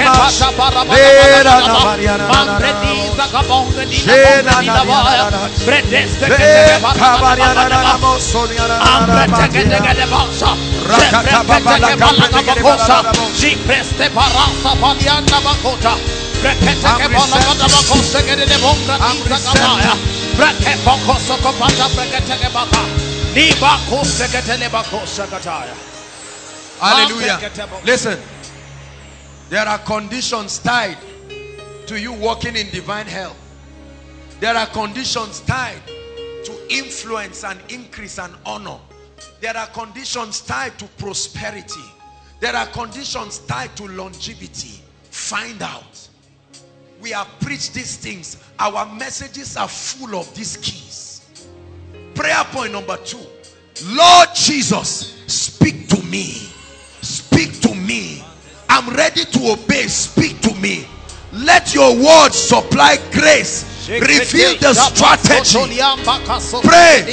vera na mariana na predisa capone di na di na preteste che te varanda na na mosonia na na preteste che te basa rakata baba la capre che basa si preste parasa paliana bakota preteste che bala kada bakosa che de bombra di capaya prete poco sokopata preteste che baka ni bakosa che te le bakosa kataya Hallelujah. Listen, there are conditions tied to you walking in divine health. There are conditions tied to influence and increase and honor. There are conditions tied to prosperity. There are conditions tied to longevity. Find out. We have preached these things. Our messages are full of these keys. Prayer point number two. Lord Jesus, speak to me speak to me i'm ready to obey speak to me let your word supply grace reveal the strategy pray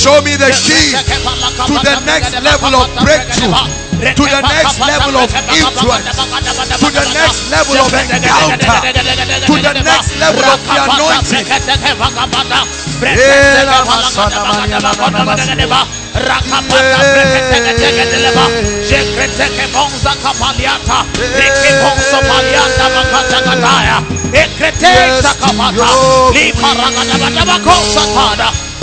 Show me the key to the next level of breakthrough to the next level of influence, to the next level of encounter, to the next level of the anointing. Eh, Bagabadabadaba.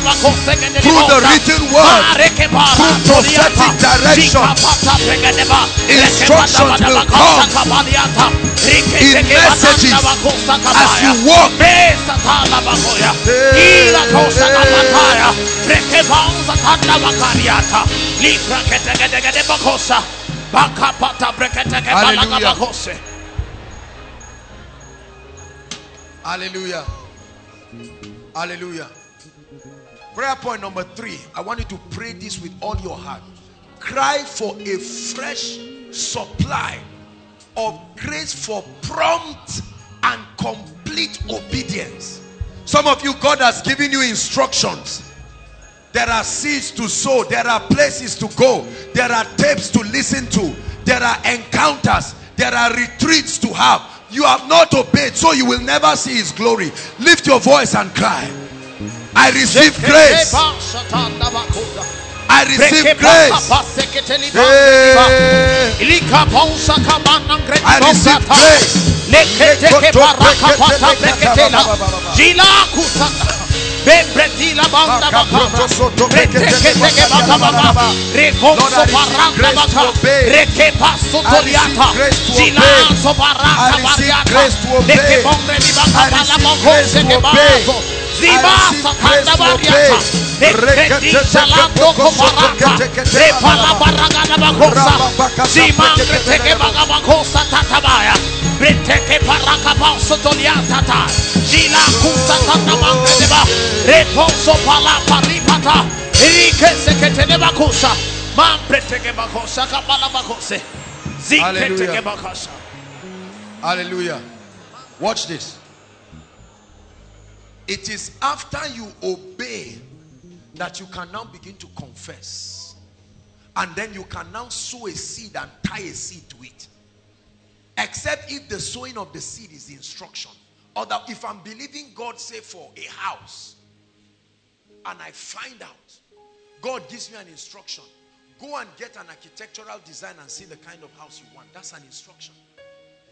bakoseke de through the written word, through prophetic soriata. direction, Jika pata breke deba. Leke instructions will come in messages as you walk. Hallelujah. Hallelujah. Hallelujah. Prayer point number three. I want you to pray this with all your heart. Cry for a fresh supply of grace for prompt and complete obedience. Some of you, God has given you instructions. There are seeds to sow. There are places to go. There are tapes to listen to. There are encounters. There are retreats to have. You have not obeyed, so you will never see his glory. Lift your voice and cry. I receive grace. I receive grace. I receive grace. Bariata. Reketi salando koparata. Repala baragana bakosa. Zimangre teke paraka baso toliata ta. Jila kusa tata mangre deba. Reposo pala paripata. Rike sekete deba kusa. Mambre teke bakosa kapala bakose. Zike Hallelujah. teke. Hallelujah. Watch this. It is after you obey that you can now begin to confess. And then you can now sow a seed and tie a seed to it. Except if the sowing of the seed is the instruction. Or that if I'm believing God say for a house and I find out God gives me an instruction. Go and get an architectural design and see the kind of house you want. That's an instruction.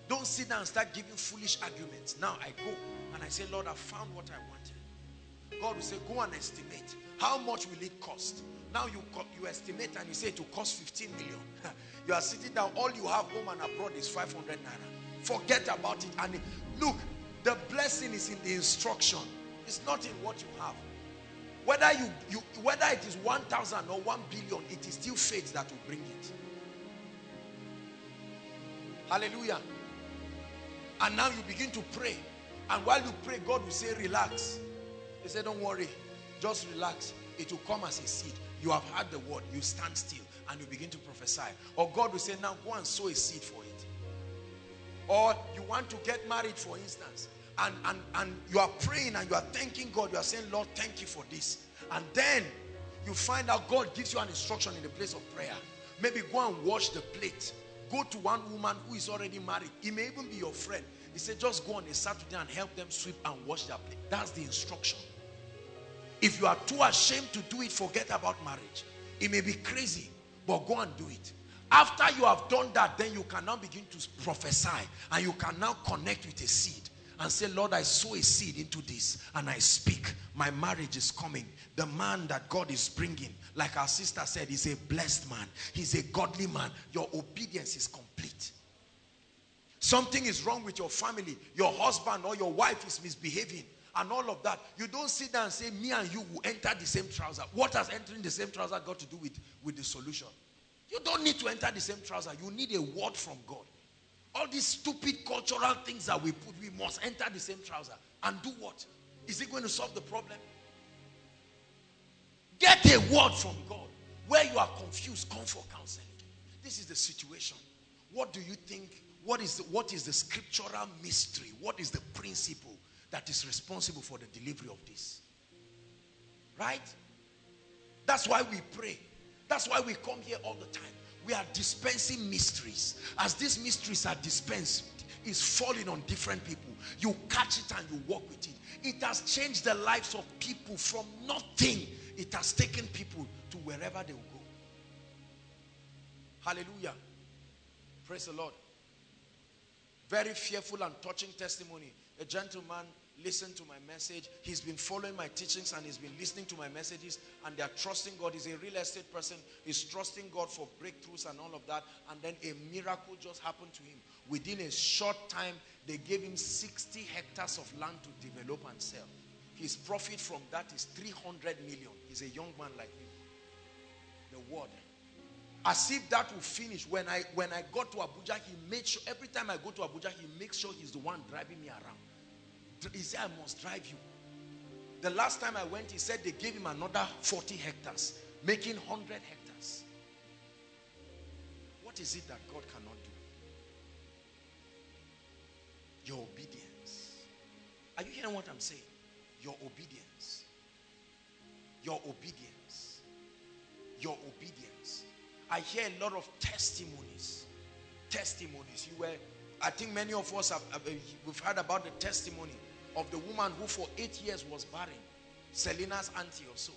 Don't sit down and start giving foolish arguments. Now I go and I say, Lord, I found what I wanted. God will say, go and estimate. How much will it cost? Now you, you estimate and you say it will cost 15 million. [laughs] you are sitting down, all you have home and abroad is 500 naira. Forget about it. And look, the blessing is in the instruction. It's not in what you have. Whether you, you whether it is 1,000 or 1 billion, it is still faith that will bring it. Hallelujah. And now you begin to pray. And while you pray, God will say, relax. He said, don't worry. Just relax. It will come as a seed. You have heard the word. You stand still and you begin to prophesy. Or God will say, now go and sow a seed for it. Or you want to get married, for instance. And, and, and you are praying and you are thanking God. You are saying, Lord, thank you for this. And then you find out God gives you an instruction in the place of prayer. Maybe go and wash the plate. Go to one woman who is already married. It may even be your friend. He said, just go on a Saturday and help them sweep and wash their plate. That's the instruction. If you are too ashamed to do it, forget about marriage. It may be crazy, but go and do it. After you have done that, then you can now begin to prophesy and you can now connect with a seed and say, Lord, I sow a seed into this and I speak. My marriage is coming. The man that God is bringing, like our sister said, is a blessed man. He's a godly man. Your obedience is complete. Something is wrong with your family. Your husband or your wife is misbehaving and all of that. You don't sit down and say, me and you will enter the same trouser. What has entering the same trouser got to do with, with the solution? You don't need to enter the same trouser. You need a word from God. All these stupid cultural things that we put, we must enter the same trouser. And do what? Is it going to solve the problem? Get a word from God. Where you are confused, come for counseling. This is the situation. What do you think? What is the, what is the scriptural mystery? What is the principle that is responsible for the delivery of this? Right? That's why we pray. That's why we come here all the time. We are dispensing mysteries. As these mysteries are dispensed, is falling on different people. You catch it and you walk with it. It has changed the lives of people from nothing. It has taken people to wherever they will go. Hallelujah. Praise the Lord. Very fearful and touching testimony. A gentleman listened to my message. He's been following my teachings and he's been listening to my messages and they're trusting God. He's a real estate person. He's trusting God for breakthroughs and all of that. And then a miracle just happened to him. Within a short time, they gave him 60 hectares of land to develop and sell. His profit from that is 300 million. He's a young man like you. The word. As if that will finish. When I when I got to Abuja, he made sure every time I go to Abuja, he makes sure he's the one driving me around. He said, I must drive you. The last time I went, he said they gave him another 40 hectares, making 100 hectares. What is it that God cannot do? Your obedience. Are you hearing what I'm saying? Your obedience. Your obedience. Your obedience. I hear a lot of testimonies. Testimonies. You were, I think many of us have, we've heard about the testimony of the woman who for eight years was barren. Selena's auntie or so.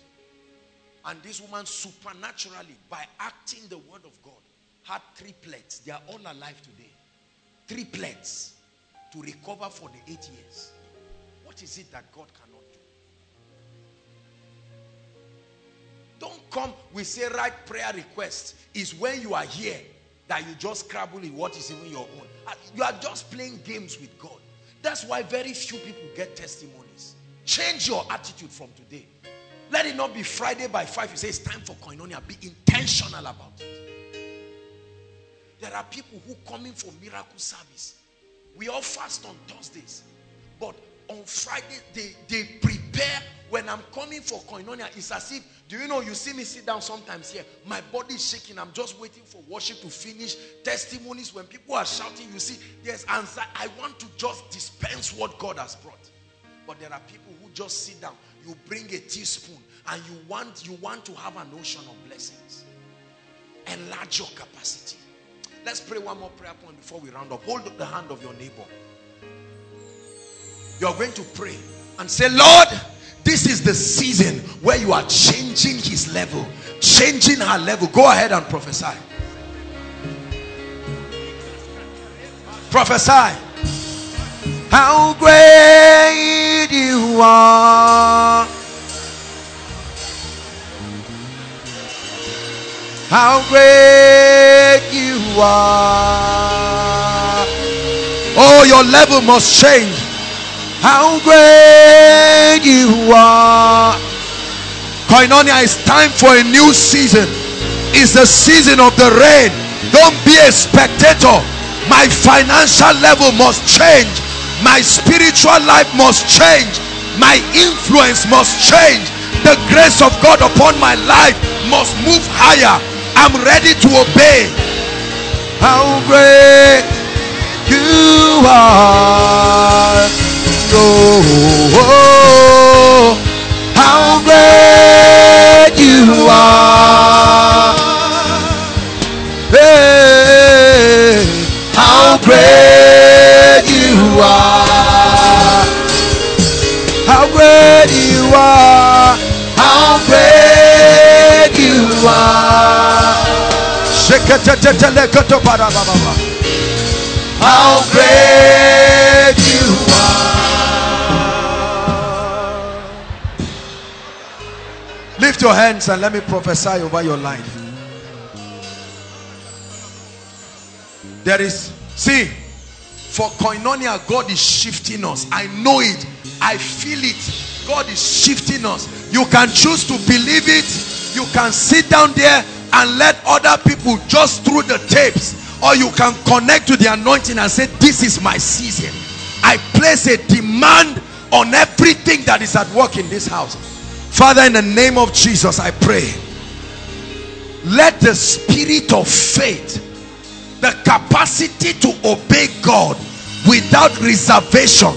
And this woman supernaturally, by acting the word of God, had triplets. They are all alive today. Triplets to recover for the eight years. What is it that God cannot do? Don't come, we say write prayer requests. Is when you are here that you just scrabble in what is even your own. Uh, you are just playing games with God. That's why very few people get testimonies. Change your attitude from today. Let it not be Friday by 5. You say it's time for koinonia. Be intentional about it. There are people who come in for miracle service. We all fast on Thursdays. But on Friday, they, they prepare. When I'm coming for koinonia, it's as if, do you know, you see me sit down sometimes here. My body is shaking. I'm just waiting for worship to finish. Testimonies, when people are shouting, you see, there's answer. I want to just dispense what God has brought. But there are people who just sit down. You bring a teaspoon and you want, you want to have an ocean of blessings. Enlarge your capacity. Let's pray one more prayer point before we round up. Hold up the hand of your neighbor. You're going to pray and say, Lord, this is the season where you are changing his level, changing her level. Go ahead and prophesy. Prophesy. How great you are. How great you are. Oh, your level must change. How great you are. Koinonia, it's time for a new season. It's the season of the rain. Don't be a spectator. My financial level must change. My spiritual life must change. My influence must change. The grace of God upon my life must move higher. I'm ready to obey. How great you are oh, how great you are. Hey, how great you are. How great you are. How great you are. How great you Lift your hands and let me prophesy over your life. There is, see, for koinonia, God is shifting us. I know it. I feel it. God is shifting us. You can choose to believe it. You can sit down there and let other people just through the tapes. Or you can connect to the anointing and say, this is my season. I place a demand on everything that is at work in this house. Father, in the name of Jesus, I pray. Let the spirit of faith, the capacity to obey God without reservation,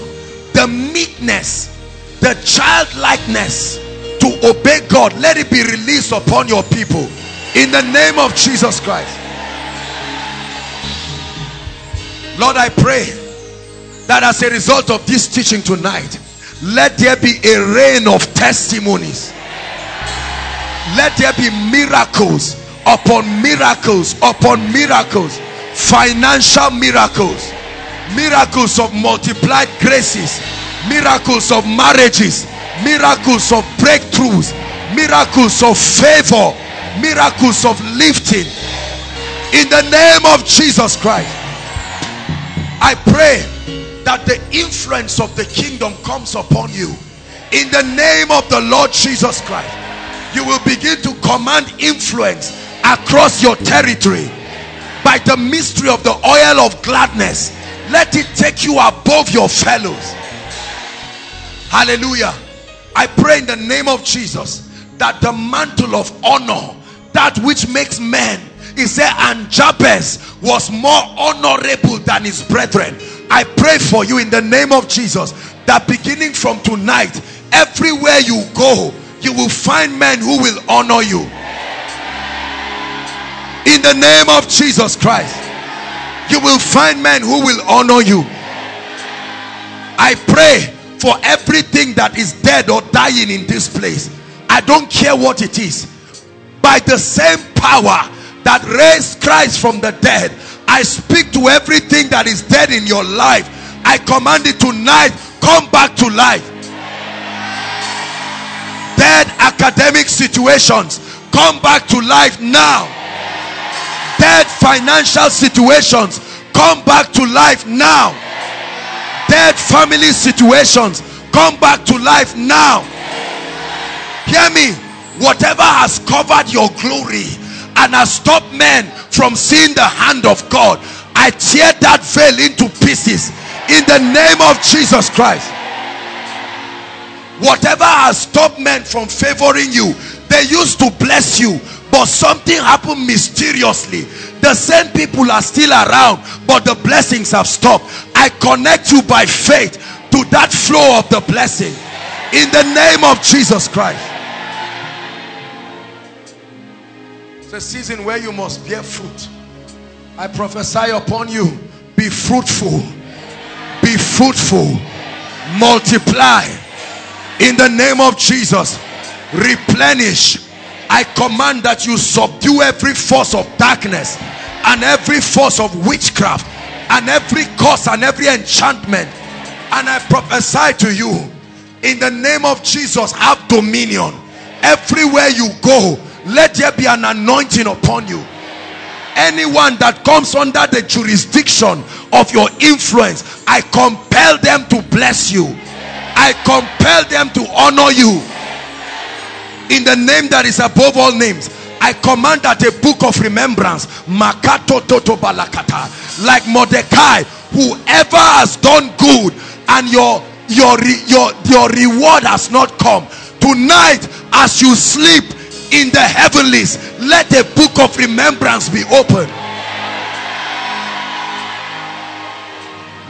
the meekness, the childlikeness to obey God, let it be released upon your people. In the name of Jesus Christ. Lord, I pray that as a result of this teaching tonight, let there be a rain of testimonies. Let there be miracles upon miracles, upon miracles, financial miracles, miracles of multiplied graces, miracles of marriages, miracles of breakthroughs, miracles of favor, miracles of lifting. In the name of Jesus Christ, I pray that the influence of the kingdom comes upon you. In the name of the Lord Jesus Christ, you will begin to command influence across your territory by the mystery of the oil of gladness. Let it take you above your fellows. Hallelujah. I pray in the name of Jesus that the mantle of honor, that which makes men, he said, and Jabez was more honorable than his brethren. I pray for you in the name of Jesus that beginning from tonight, everywhere you go, you will find men who will honor you. In the name of Jesus Christ, you will find men who will honor you. I pray for everything that is dead or dying in this place. I don't care what it is. By the same power that raised Christ from the dead, I speak to everything that is dead in your life. I command it tonight, come back to life. Dead academic situations, come back to life now. Dead financial situations, come back to life now. Dead family situations, come back to life now. Hear me. Whatever has covered your glory and has stopped men from seeing the hand of God, I tear that veil into pieces in the name of Jesus Christ. Whatever has stopped men from favoring you, they used to bless you, but something happened mysteriously. The same people are still around, but the blessings have stopped. I connect you by faith to that flow of the blessing in the name of Jesus Christ. It's a season where you must bear fruit. I prophesy upon you be fruitful, be fruitful, multiply in the name of Jesus. Replenish. I command that you subdue every force of darkness and every force of witchcraft and every curse and every enchantment. And I prophesy to you in the name of Jesus, have dominion everywhere you go let there be an anointing upon you. Anyone that comes under the jurisdiction of your influence i compel them to bless you. I compel them to honor you. In the name that is above all names I command that a book of remembrance Makato Toto Balakata like Mordecai whoever has done good and your your your your reward has not come tonight as you sleep in the heavenlies. Let a book of remembrance be open.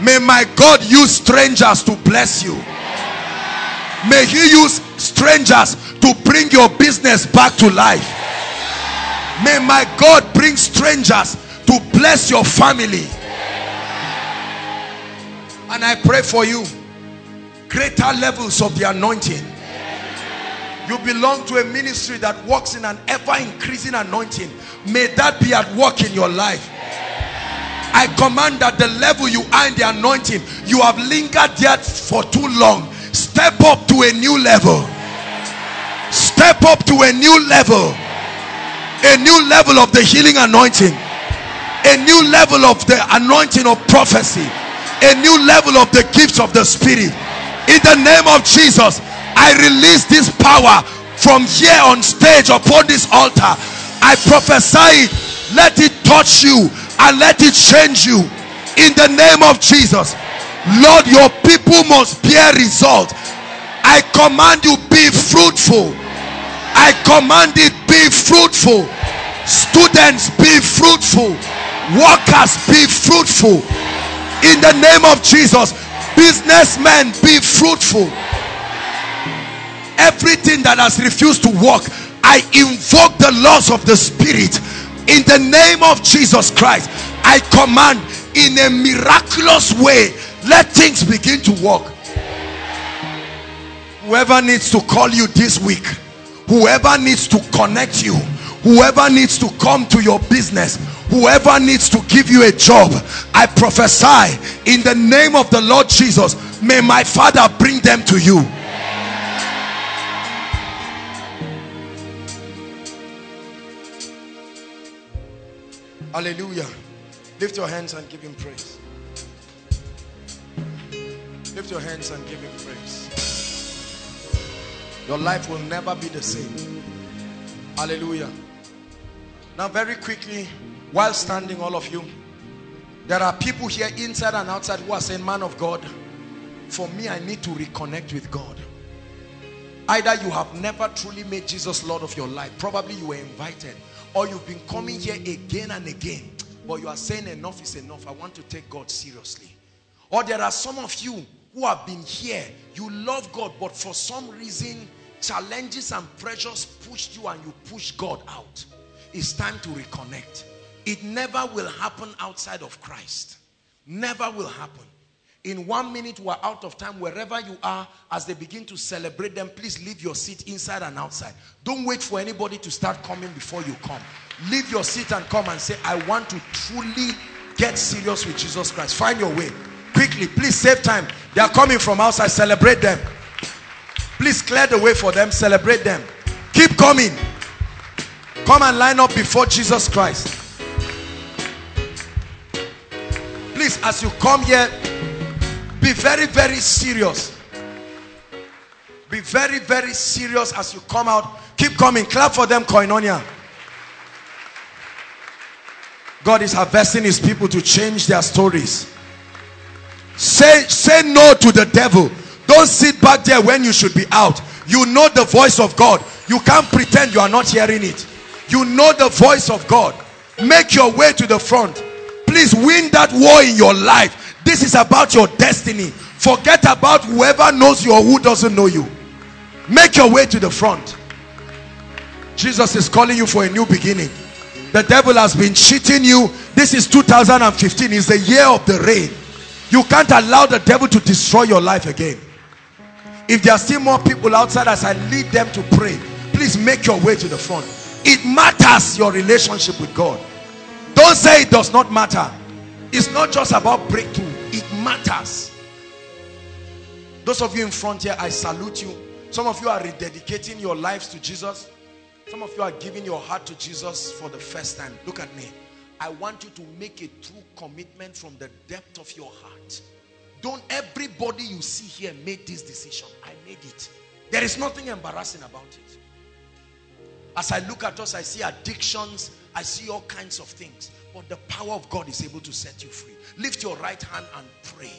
May my god use strangers to bless you. May he use strangers to bring your business back to life. May my god bring strangers to bless your family. And i pray for you greater levels of the anointing you belong to a ministry that works in an ever increasing anointing. May that be at work in your life. I command that the level you are in the anointing you have lingered there for too long. Step up to a new level. Step up to a new level. A new level of the healing anointing. A new level of the anointing of prophecy. A new level of the gifts of the spirit. In the name of Jesus I release this power from here on stage upon this altar. I prophesy it. Let it touch you and let it change you in the name of Jesus. Lord, your people must bear result. I command you be fruitful. I command it be fruitful. Students be fruitful. Workers be fruitful. In the name of Jesus, businessmen be fruitful everything that has refused to work I invoke the laws of the spirit. In the name of Jesus Christ I command in a miraculous way let things begin to work. Whoever needs to call you this week whoever needs to connect you whoever needs to come to your business whoever needs to give you a job i prophesy in the name of the lord jesus may my father bring them to you hallelujah. Lift your hands and give him praise. Lift your hands and give him praise. Your life will never be the same. Hallelujah. Now very quickly while standing all of you there are people here inside and outside who are saying man of God for me I need to reconnect with God. Either you have never truly made Jesus Lord of your life. Probably you were invited or you've been coming here again and again but you are saying enough is enough. I want to take God seriously. Or there are some of you who have been here. You love God but for some reason challenges and pressures pushed you and you push God out. It's time to reconnect. It never will happen outside of Christ. Never will happen in one minute we're out of time. Wherever you are as they begin to celebrate them please leave your seat inside and outside. Don't wait for anybody to start coming before you. Come. Leave your seat and come and say I want to truly get serious with Jesus Christ. Find your way. Quickly. Please save time. They are coming from outside. Celebrate them. Please clear the way for them. Celebrate them. Keep coming. Come and line up before Jesus Christ. Please as you come here be very very serious. Be very very serious as you come out. Keep coming. Clap for them koinonia. God is harvesting his people to change their stories. Say say no to the devil. Don't sit back there when you should be out. You know the voice of God. You can't pretend you are not hearing it. You know the voice of God. Make your way to the front. Please win that war in your life this is about your destiny. Forget about whoever knows you or who doesn't know you. Make your way to the front. Jesus is calling you for a new beginning. The devil has been cheating you. This is 2015 is the year of the rain. You can't allow the devil to destroy your life again. If there are still more people outside as i lead them to pray please make your way to the front. It matters your relationship with god. Don't say it does not matter it's not just about breakthrough. It matters. Those of you in front here i salute you. Some of you are rededicating your lives to jesus. Some of you are giving your heart to jesus for the first time. Look at me. I want you to make a true commitment from the depth of your heart. Don't everybody you see here made this decision. I made it. There is nothing embarrassing about it. As i look at us i see addictions. I see all kinds of things. But the power of God is able to set you free. Lift your right hand and pray.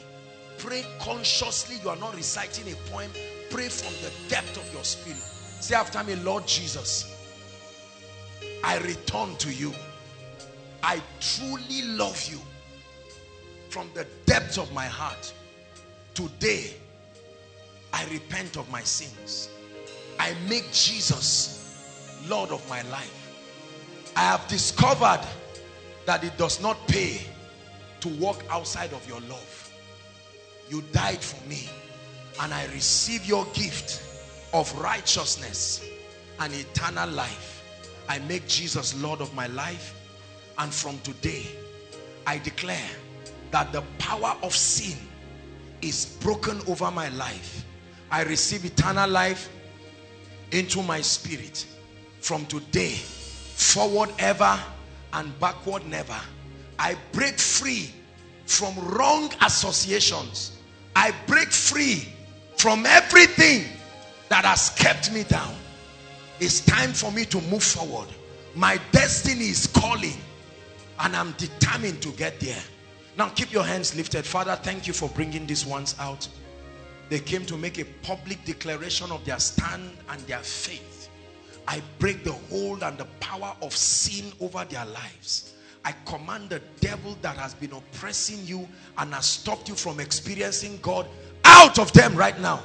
Pray consciously. You are not reciting a poem. Pray from the depth of your spirit. Say after me, Lord Jesus, I return to you. I truly love you from the depth of my heart. Today, I repent of my sins. I make Jesus Lord of my life. I have discovered that it does not pay to walk outside of your love. You died for me and I receive your gift of righteousness and eternal life. I make Jesus Lord of my life and from today I declare that the power of sin is broken over my life. I receive eternal life into my spirit from today forward ever and backward never. I break free from wrong associations. I break free from everything that has kept me down. It's time for me to move forward. My destiny is calling and I'm determined to get there. Now keep your hands lifted. Father thank you for bringing these ones out. They came to make a public declaration of their stand and their faith I break the hold and the power of sin over their lives. I command the devil that has been oppressing you and has stopped you from experiencing God out of them right now.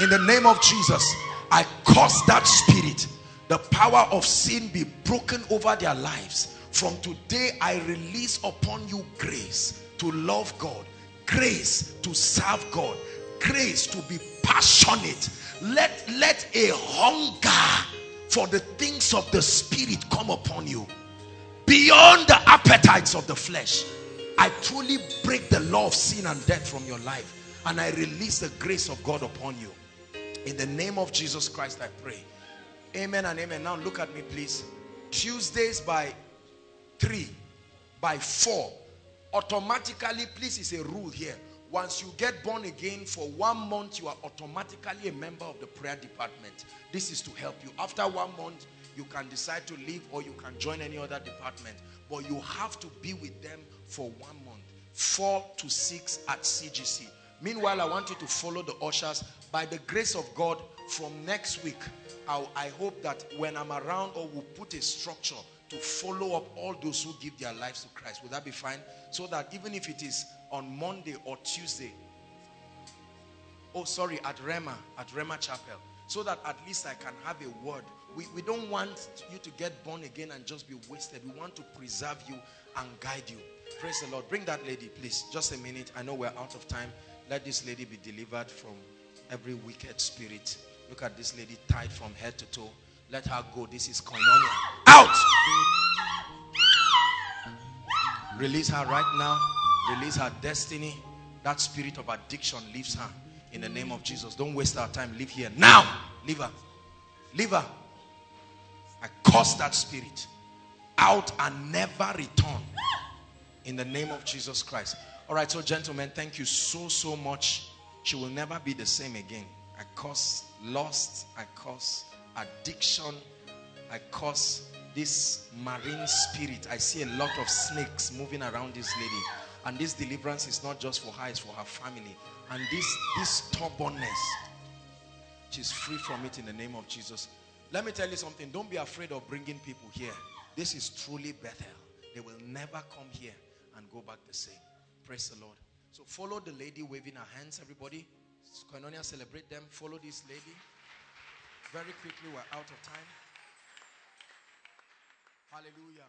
In the name of Jesus, I curse that spirit. The power of sin be broken over their lives. From today, I release upon you grace to love God, grace to serve God, grace to be passionate let let a hunger for the things of the spirit come upon you. Beyond the appetites of the flesh I truly break the law of sin and death from your life and I release the grace of God upon you. In the name of Jesus Christ I pray. Amen and amen. Now look at me please. Tuesdays by 3 by 4 automatically please is a rule here once you get born again for one month you are automatically a member of the prayer department. This is to help you. After one month you can decide to leave or you can join any other department. But you have to be with them for one month. Four to six at CGC meanwhile I want you to follow the ushers. By the grace of God from next week I, I hope that when I'm around or we'll put a structure to follow up all those who give their lives to Christ. Would that be fine? So that even if it is on Monday or Tuesday, oh sorry, at Rhema, at Rhema Chapel, so that at least I can have a word. We, we don't want you to get born again and just be wasted. We want to preserve you and guide you. Praise the Lord. Bring that lady, please. Just a minute. I know we're out of time. Let this lady be delivered from every wicked spirit. Look at this lady tied from head to toe. Let her go. This is koinonia. Out! Release her right now. Release her destiny. That spirit of addiction leaves her in the name of Jesus. Don't waste our time. Leave here now. Leave her. Leave her. I curse that spirit out and never return in the name of Jesus Christ. All right, so gentlemen, thank you so, so much. She will never be the same again. I curse lust. I curse addiction. I curse this marine spirit. I see a lot of snakes moving around this lady. And this deliverance is not just for her, it's for her family. And this, this stubbornness, she's free from it in the name of Jesus. Let me tell you something. Don't be afraid of bringing people here. This is truly Bethel. They will never come here and go back the same. Praise the Lord. So follow the lady waving her hands, everybody. Koinonia, celebrate them. Follow this lady. Very quickly, we're out of time. Hallelujah.